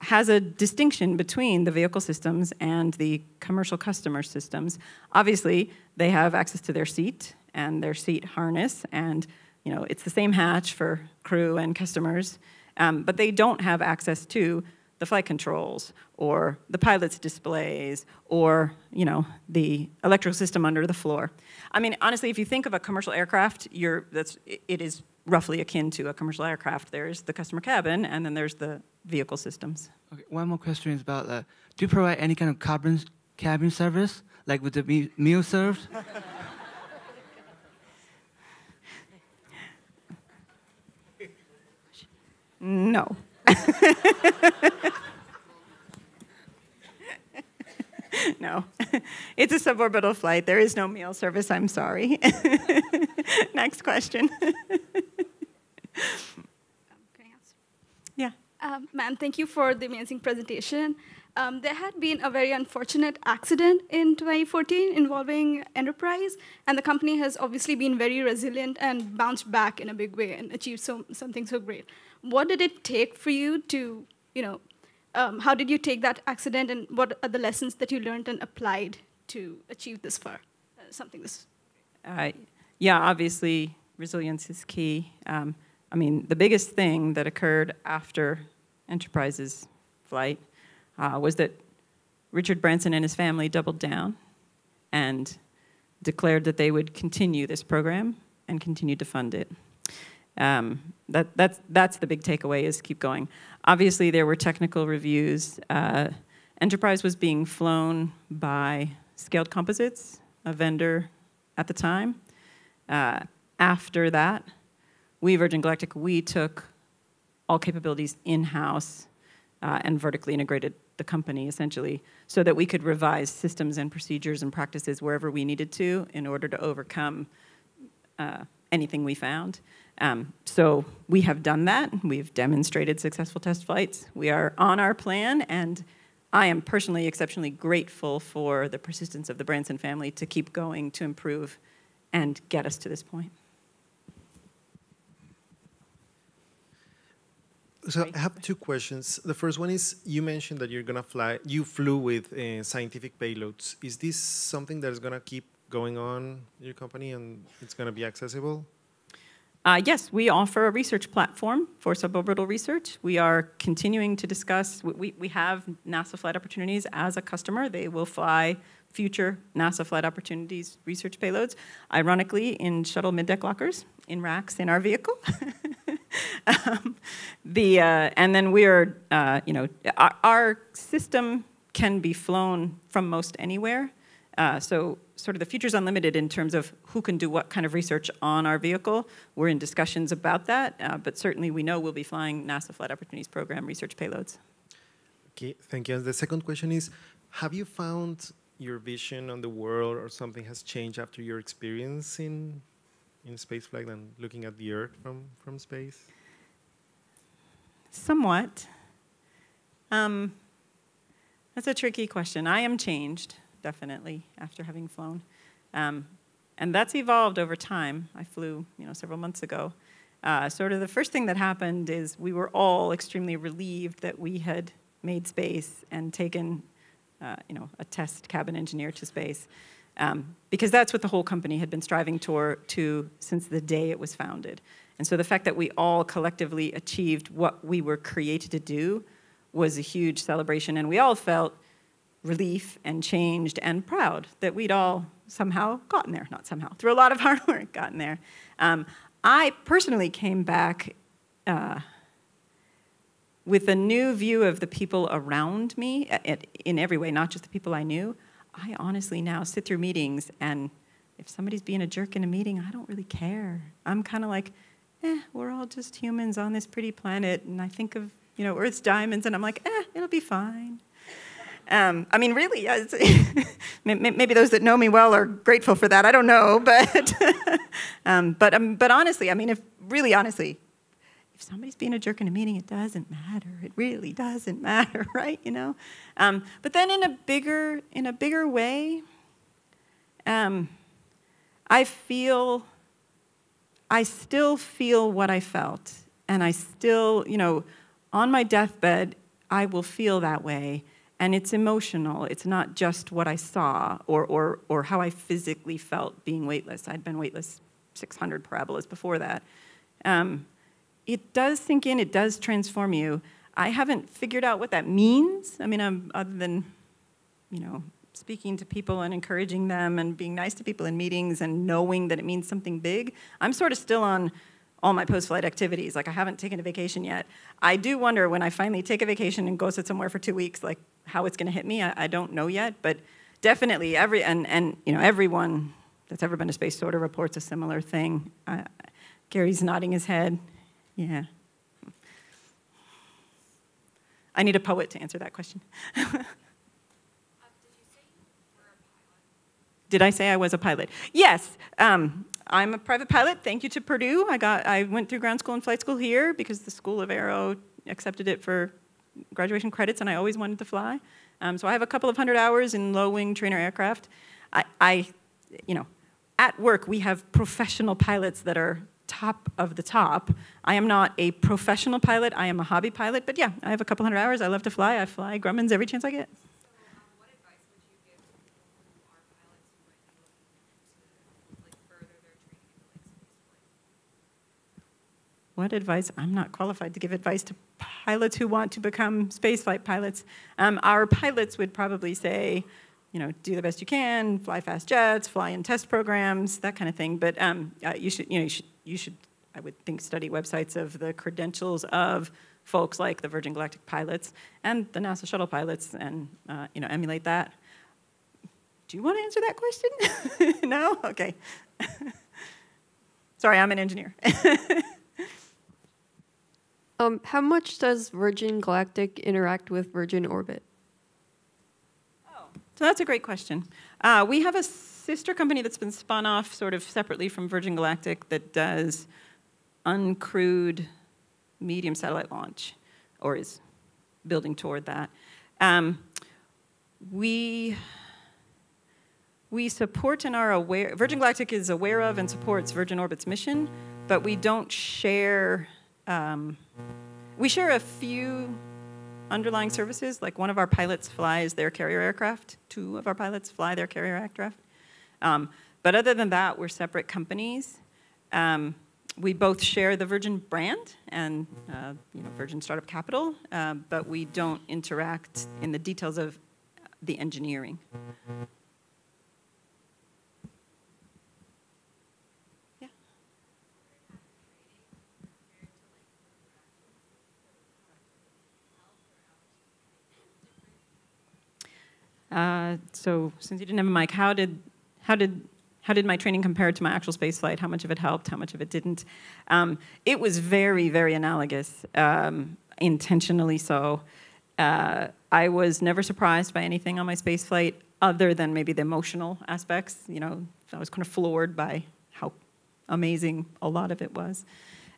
has a distinction between the vehicle systems and the commercial customer systems. Obviously, they have access to their seat and their seat harness, and you know, it's the same hatch for crew and customers, um, but they don't have access to the flight controls or the pilot's displays or you know the electrical system under the floor. I mean, honestly, if you think of a commercial aircraft, you're, that's, it is roughly akin to a commercial aircraft. There's the customer cabin, and then there's the vehicle systems. Okay, one more question is about that. Do you provide any kind of cabin, cabin service, like with the meal served? no. No, it's a suborbital flight. There is no meal service. I'm sorry. Next question. um, yeah. Um, Ma'am, thank you for the amazing presentation. Um, there had been a very unfortunate accident in 2014 involving Enterprise, and the company has obviously been very resilient and bounced back in a big way and achieved so, something so great. What did it take for you to, you know, um, how did you take that accident and what are the lessons that you learned and applied to achieve this far, uh, something this? Uh, yeah, obviously resilience is key. Um, I mean, the biggest thing that occurred after Enterprise's flight uh, was that Richard Branson and his family doubled down and declared that they would continue this program and continue to fund it. Um, that, that's, that's the big takeaway is keep going. Obviously, there were technical reviews. Uh, Enterprise was being flown by Scaled Composites, a vendor at the time. Uh, after that, we, Virgin Galactic, we took all capabilities in-house uh, and vertically integrated the company, essentially, so that we could revise systems and procedures and practices wherever we needed to in order to overcome uh, anything we found. Um, so we have done that. We've demonstrated successful test flights. We are on our plan, and I am personally exceptionally grateful for the persistence of the Branson family to keep going, to improve, and get us to this point. So I have two questions. The first one is you mentioned that you're gonna fly. You flew with uh, scientific payloads. Is this something that is gonna keep going on your company and it's gonna be accessible? Uh, yes, we offer a research platform for suborbital research. We are continuing to discuss, we, we have NASA flight opportunities as a customer. They will fly future NASA flight opportunities research payloads, ironically in shuttle mid-deck lockers, in racks in our vehicle. um, the, uh, and then we are, uh, you know, our, our, system can be flown from most anywhere. Uh, so sort of the future's unlimited in terms of who can do what kind of research on our vehicle. We're in discussions about that, uh, but certainly we know we'll be flying NASA Flight Opportunities Program research payloads. Okay, thank you. And the second question is, have you found your vision on the world or something has changed after your experience in, in spaceflight and looking at the Earth from, from space? Somewhat. Um, that's a tricky question. I am changed definitely, after having flown. Um, and that's evolved over time. I flew, you know, several months ago. Uh, sort of the first thing that happened is we were all extremely relieved that we had made space and taken, uh, you know, a test cabin engineer to space, um, because that's what the whole company had been striving to, to since the day it was founded. And so the fact that we all collectively achieved what we were created to do was a huge celebration, and we all felt relief and changed and proud that we'd all somehow gotten there. Not somehow, through a lot of hard work, gotten there. Um, I personally came back uh, with a new view of the people around me in every way, not just the people I knew. I honestly now sit through meetings, and if somebody's being a jerk in a meeting, I don't really care. I'm kind of like, eh, we're all just humans on this pretty planet, and I think of you know Earth's diamonds, and I'm like, eh, it'll be fine. Um, I mean, really, maybe those that know me well are grateful for that. I don't know, but um, but um, but honestly, I mean, if really honestly, if somebody's being a jerk in a meeting, it doesn't matter. It really doesn't matter, right? You know. Um, but then in a bigger in a bigger way, um, I feel. I still feel what I felt, and I still, you know, on my deathbed, I will feel that way and it's emotional. It's not just what I saw or, or, or how I physically felt being weightless. I'd been weightless 600 parabolas before that. Um, it does sink in, it does transform you. I haven't figured out what that means. I mean, I'm, other than, you know, speaking to people and encouraging them and being nice to people in meetings and knowing that it means something big, I'm sort of still on all my post-flight activities. Like I haven't taken a vacation yet. I do wonder when I finally take a vacation and go sit somewhere for two weeks, like how it's going to hit me. I, I, don't know yet, but definitely every and and you know everyone that's ever been to space sort of reports a similar thing. Uh, Gary's nodding his head. Yeah. I need a poet to answer that question. Did I say I was a pilot? Yes. Um, I'm a private pilot. Thank you to Purdue. I got I went through ground school and flight school here because the School of Aero accepted it for graduation credits, and I always wanted to fly. Um, so I have a couple of hundred hours in low-wing trainer aircraft. I, I, you know, at work we have professional pilots that are top of the top. I am not a professional pilot. I am a hobby pilot. But yeah, I have a couple hundred hours. I love to fly. I fly Grumman's every chance I get. What advice? I'm not qualified to give advice to pilots who want to become spaceflight pilots. Um, our pilots would probably say, you know, do the best you can, fly fast jets, fly in test programs, that kind of thing. But um, uh, you should, you know, you should, you should, I would think, study websites of the credentials of folks like the Virgin Galactic pilots and the NASA shuttle pilots, and uh, you know, emulate that. Do you want to answer that question? no? Okay. Sorry, I'm an engineer. um, how much does Virgin Galactic interact with Virgin Orbit? Oh, so that's a great question. Uh, we have a sister company that's been spun off sort of separately from Virgin Galactic that does uncrewed medium satellite launch, or is building toward that. Um, we we support and are aware, Virgin Galactic is aware of and supports Virgin Orbit's mission, but we don't share, um, we share a few underlying services, like one of our pilots flies their carrier aircraft, two of our pilots fly their carrier aircraft. Um, but other than that, we're separate companies. Um, we both share the Virgin brand and uh, you know, Virgin Startup Capital, uh, but we don't interact in the details of the engineering. Uh, so since you didn't have a mic, how did, how did, how did my training compare to my actual space flight? How much of it helped? How much of it didn't? Um, it was very, very analogous, um, intentionally so. Uh, I was never surprised by anything on my space flight other than maybe the emotional aspects. You know, I was kind of floored by how amazing a lot of it was.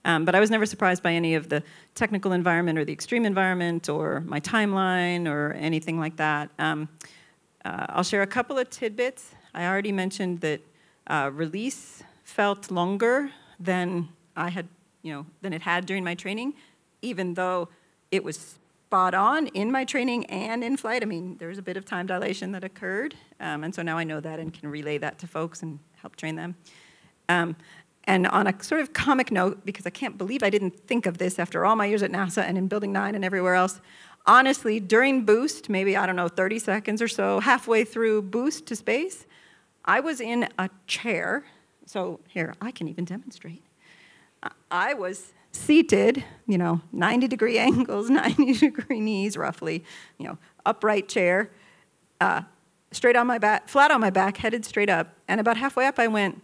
Um, but I was never surprised by any of the technical environment or the extreme environment or my timeline or anything like that. Uh, I'll share a couple of tidbits. I already mentioned that uh, release felt longer than I had, you know, than it had during my training, even though it was spot on in my training and in flight. I mean, there was a bit of time dilation that occurred, um, and so now I know that and can relay that to folks and help train them. Um, and on a sort of comic note, because I can't believe I didn't think of this after all my years at NASA and in Building 9 and everywhere else, honestly, during boost, maybe, I don't know, 30 seconds or so, halfway through boost to space, I was in a chair. So here, I can even demonstrate. I was seated, you know, 90 degree angles, 90 degree knees roughly, you know, upright chair, uh, straight on my back, flat on my back, headed straight up. And about halfway up, I went,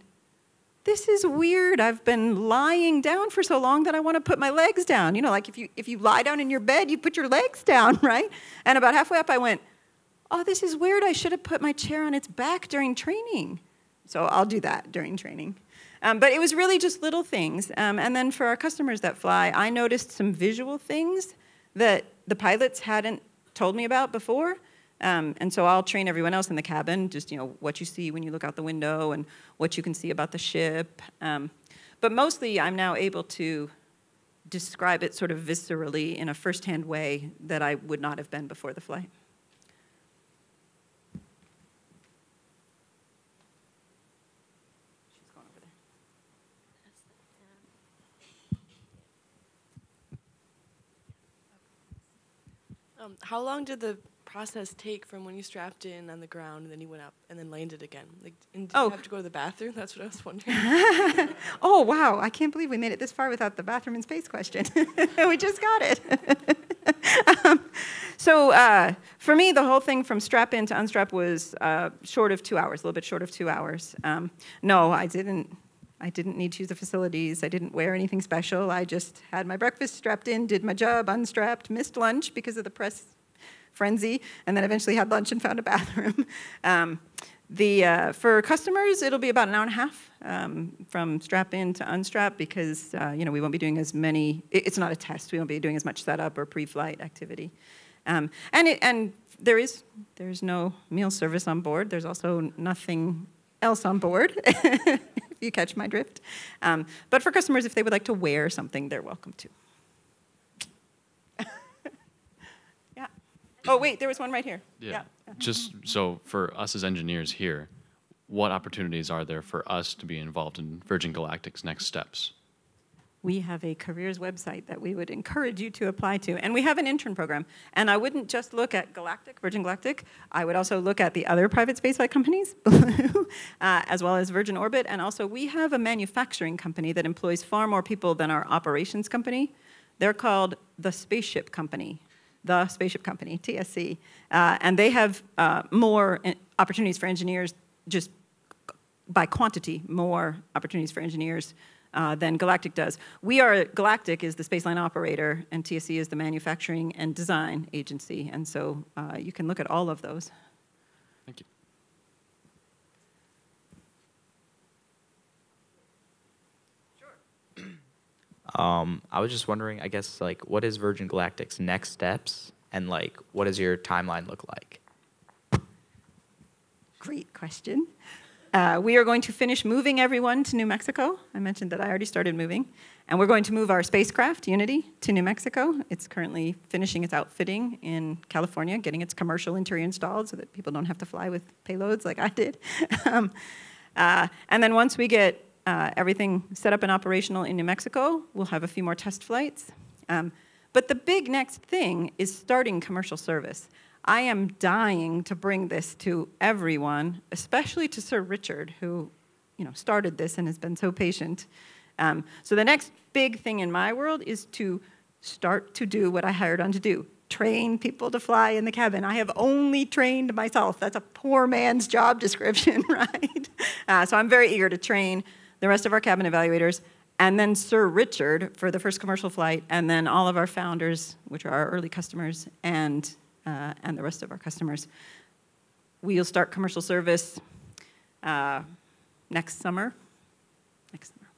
this is weird. I've been lying down for so long that I want to put my legs down. You know, like if you if you lie down in your bed, you put your legs down, right? And about halfway up I went, "Oh, this is weird. I should have put my chair on its back during training." So I'll do that during training. Um, but it was really just little things. Um, and then for our customers that fly, I noticed some visual things that the pilots hadn't told me about before. Um, and so I'll train everyone else in the cabin, just you know what you see when you look out the window and what you can see about the ship. Um, but mostly, I'm now able to describe it sort of viscerally in a firsthand way that I would not have been before the flight. Um, how long did the process take from when you strapped in on the ground and then you went up and then landed again? Like, and did Oh. you have to go to the bathroom? That's what I was wondering. oh, wow. I can't believe we made it this far without the bathroom in space question. we just got it. um, so, uh, for me, the whole thing from strap in to unstrap was uh, short of two hours, a little bit short of two hours. Um, no, I didn't. I didn't need to use the facilities. I didn't wear anything special. I just had my breakfast strapped in, did my job, unstrapped, missed lunch because of the press frenzy, and then eventually had lunch and found a bathroom. Um, the, uh, for customers, it'll be about an hour and a half um, from strap in to unstrap because uh, you know we won't be doing as many. it- It's not a test. We won't be doing as much setup or pre-flight activity, um, and it, and there is there's no meal service on board. There's also nothing else on board. if you catch my drift. Um, but for customers, if they would like to wear something, they're welcome to. Oh wait, there was one right here. Yeah. Just so for us as engineers here, what opportunities are there for us to be involved in Virgin Galactic's next steps? we have a careers website that we would encourage you to apply to. And we have an intern program. And I wouldn't just look at Galactic, Virgin Galactic. I would also look at the other private spaceflight companies, uh, as well as Virgin Orbit. And also, we have a manufacturing company that employs far more people than our operations company. They're called the Spaceship Company, the Spaceship Company, TSC. Uh, and they have uh, more opportunities for engineers, just by quantity, more opportunities for engineers uh, than Galactic does. We are, Galactic is the spaceline operator, and TSC is the manufacturing and design agency. And so uh, you can look at all of those. Thank you. Um, I was just wondering, I guess, like, what is Virgin Galactic's next steps, and like, what does your timeline look like? Great question. Uh, we are going to finish moving everyone to New Mexico. I mentioned that I already started moving. And we're going to move our spacecraft, Unity, to New Mexico. It's currently finishing its outfitting in California, getting its commercial interior installed so that people don't have to fly with payloads like I did. um, uh, and then once we get uh, everything set up and operational in New Mexico, we'll have a few more test flights. Um, but the big next thing is starting commercial service. I am dying to bring this to everyone, especially to Sir Richard, who you know, started this and has been so patient. Um, so the next big thing in my world is to start to do what I hired on to do, train people to fly in the cabin. I have only trained myself. That's a poor man's job description, right? Uh, so I'm very eager to train the rest of our cabin evaluators, and then Sir Richard for the first commercial flight, and then all of our founders, which are our early customers, and uh, and the rest of our customers. We'll start commercial service uh, next summer. Next summer.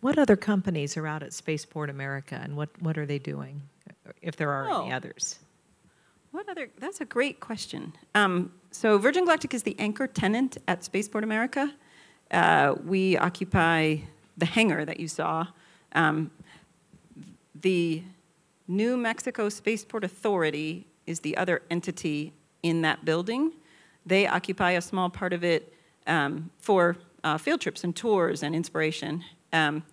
What other companies are out at Spaceport America, and what, what are they doing, if there are oh. any others? What other? That's a great question. Um, so Virgin Galactic is the anchor tenant at Spaceport America. Uh, we occupy the hangar that you saw. Um, the New Mexico Spaceport Authority is the other entity in that building. They occupy a small part of it um, for uh, field trips and tours and inspiration. Um,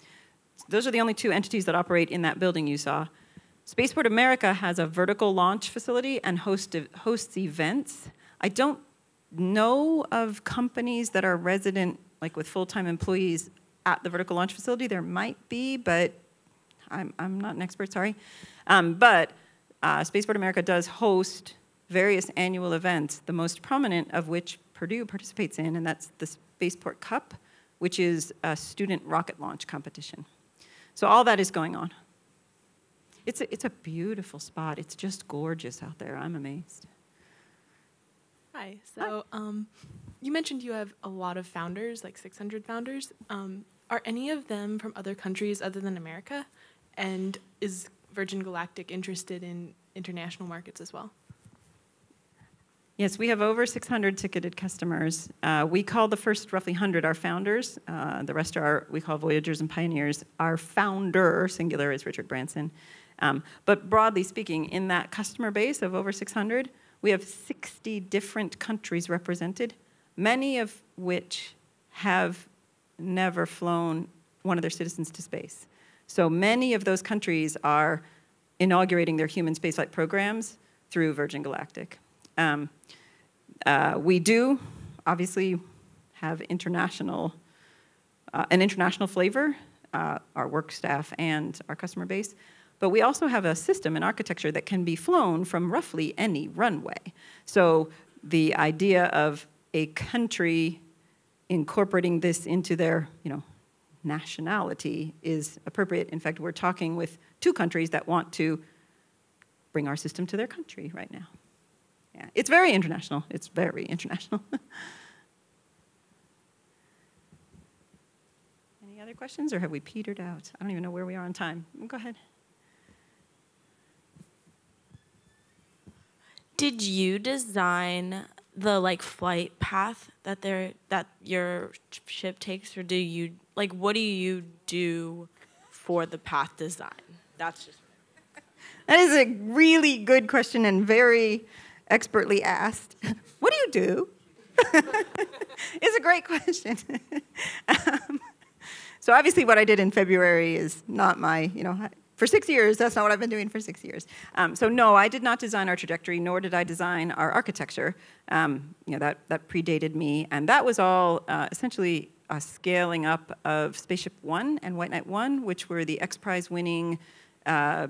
those are the only two entities that operate in that building you saw. Spaceport America has a vertical launch facility and host, hosts events. I don't know of companies that are resident, like with full-time employees at the vertical launch facility. There might be, but I'm, I'm not an expert, sorry. Um, but uh, Spaceport America does host various annual events, the most prominent of which Purdue participates in, and that's the Spaceport Cup, which is a student rocket launch competition. So all that is going on. It's a, it's a beautiful spot. It's just gorgeous out there. I'm amazed. Hi. So um, you mentioned you have a lot of founders, like 600 founders. Um, are any of them from other countries other than America? And is Virgin Galactic interested in international markets as well? Yes, we have over 600 ticketed customers. Uh, we call the first roughly 100 our founders. Uh, the rest are our, we call voyagers and pioneers. Our founder, singular, is Richard Branson. Um, but broadly speaking, in that customer base of over 600, we have 60 different countries represented, many of which have never flown one of their citizens to space. So many of those countries are inaugurating their human spaceflight programs through Virgin Galactic. Um, uh, we do obviously have international, uh, an international flavor, uh, our work staff and our customer base, but we also have a system and architecture that can be flown from roughly any runway. So the idea of a country incorporating this into their, you know, nationality is appropriate. In fact, we're talking with two countries that want to bring our system to their country right now. Yeah, it's very international. It's very international. Any other questions, or have we petered out? I don't even know where we are on time. Go ahead. Did you design the like flight path that they that your ship takes, or do you like what do you do for the path design? That's just. That is a really good question and very expertly asked. what do you do? it's a great question. um, So obviously, what I did in February is not my, you know, for six years, that's not what I've been doing for six years. Um, so no, I did not design our trajectory, nor did I design our architecture. Um, you know, that, that predated me, and that was all uh, essentially a scaling up of Spaceship One and White Knight One, which were the X Prize winning uh,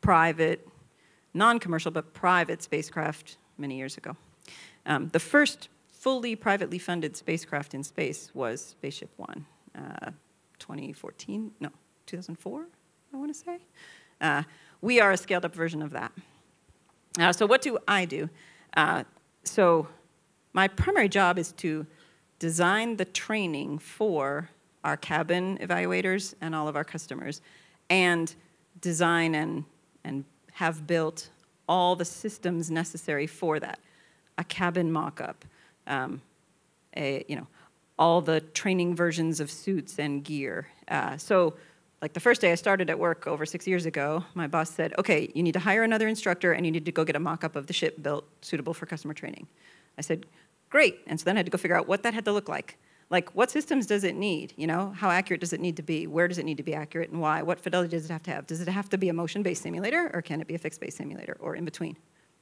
private, non-commercial, but private spacecraft many years ago. Um, the first fully privately funded spacecraft in space was Spaceship One, uh, 2014, no, 2004, I want to say. Uh, we are a scaled up version of that. Uh, so what do I do? Uh, so my primary job is to design the training for our cabin evaluators and all of our customers, and design and, and have built all the systems necessary for that. A cabin mock-up, um, a, you know, all the training versions of suits and gear. Uh, so like the first day I started at work over six years ago, my boss said, okay, you need to hire another instructor and you need to go get a mock-up of the ship built suitable for customer training. I said, great. And so then I had to go figure out what that had to look like. Like, what systems does it need? You know, how accurate does it need to be? Where does it need to be accurate and why? What fidelity does it have to have? Does it have to be a motion-based simulator or can it be a fixed-based simulator or in between?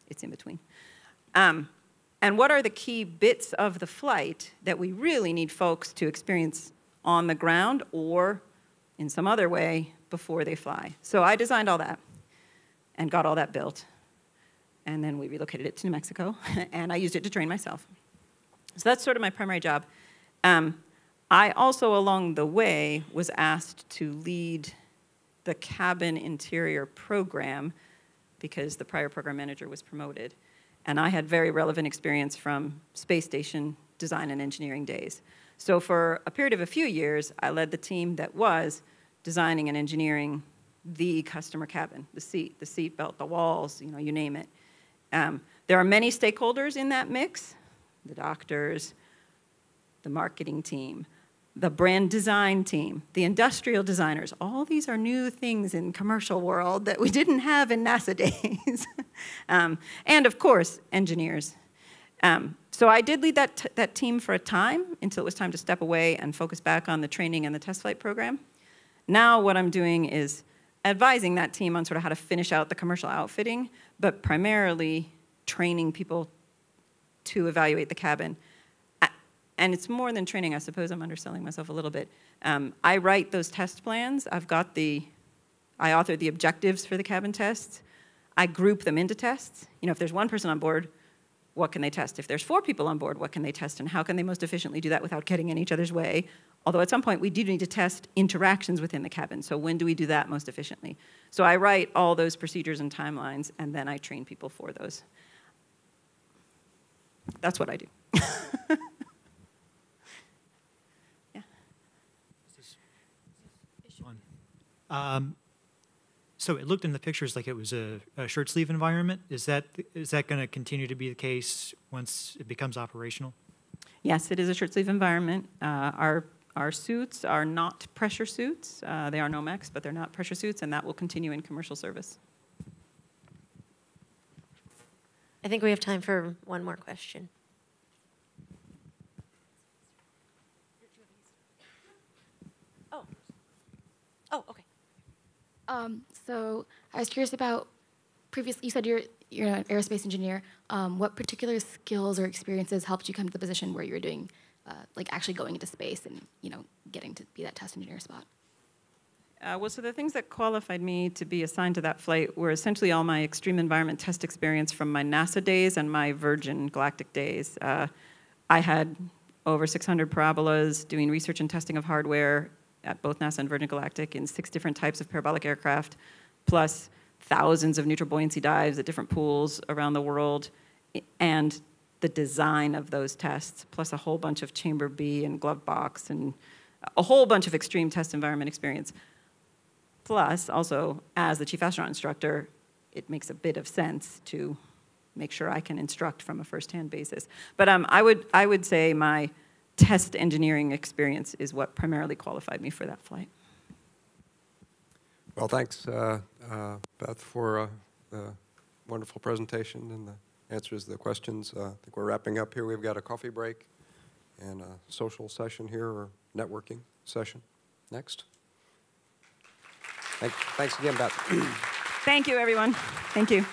It's in between. Um, and what are the key bits of the flight that we really need folks to experience on the ground or in some other way before they fly? So I designed all that and got all that built. And then we relocated it to New Mexico, and I used it to train myself. So that's sort of my primary job. Um, I also, along the way, was asked to lead the cabin interior program because the prior program manager was promoted. And I had very relevant experience from space station design and engineering days. So for a period of a few years, I led the team that was designing and engineering the customer cabin, the seat, the seat belt, the walls, you know, you name it. Um, there are many stakeholders in that mix, the doctors, the marketing team, the brand design team, the industrial designers. All these are new things in commercial world that we didn't have in NASA days. um, and of course, engineers. Um, so I did lead that, that team for a time until it was time to step away and focus back on the training and the test flight program. Now what I'm doing is advising that team on sort of how to finish out the commercial outfitting, but primarily training people to evaluate the cabin. And it's more than training, I suppose I'm underselling myself a little bit. Um, I write those test plans. I've got the, I author the objectives for the cabin tests. I group them into tests. You know, if there's one person on board, what can they test? If there's four people on board, what can they test? And how can they most efficiently do that without getting in each other's way? Although at some point we do need to test interactions within the cabin. So when do we do that most efficiently? So I write all those procedures and timelines, and then I train people for those. That's what I do. Um, so it looked in the pictures like it was a, a shirt sleeve environment. Is that is that going to continue to be the case once it becomes operational? Yes, it is a shirt sleeve environment. Uh, our our suits are not pressure suits. Uh, they are Nomex, but they're not pressure suits, and that will continue in commercial service. I think we have time for one more question. Oh. Oh, okay. Um, so I was curious about previous. You said you're you're an aerospace engineer. Um, what particular skills or experiences helped you come to the position where you were doing, uh, like actually going into space and you know getting to be that test engineer spot? Uh, well, so the things that qualified me to be assigned to that flight were essentially all my extreme environment test experience from my NASA days and my Virgin Galactic days. Uh, I had over 600 parabolas doing research and testing of hardware at both NASA and Virgin Galactic in six different types of parabolic aircraft, plus thousands of neutral buoyancy dives at different pools around the world, and the design of those tests, plus a whole bunch of chamber B and glove box and a whole bunch of extreme test environment experience. Plus, also, as the chief astronaut instructor, it makes a bit of sense to make sure I can instruct from a first-hand basis. But um, I, would, I would say my test engineering experience is what primarily qualified me for that flight. Well, thanks, uh, uh, Beth, for uh, the wonderful presentation and the answers the questions. Uh, I think we're wrapping up here. We've got a coffee break and a social session here or networking session. Next. Thank, thanks again, Beth. Thank you, everyone. Thank you.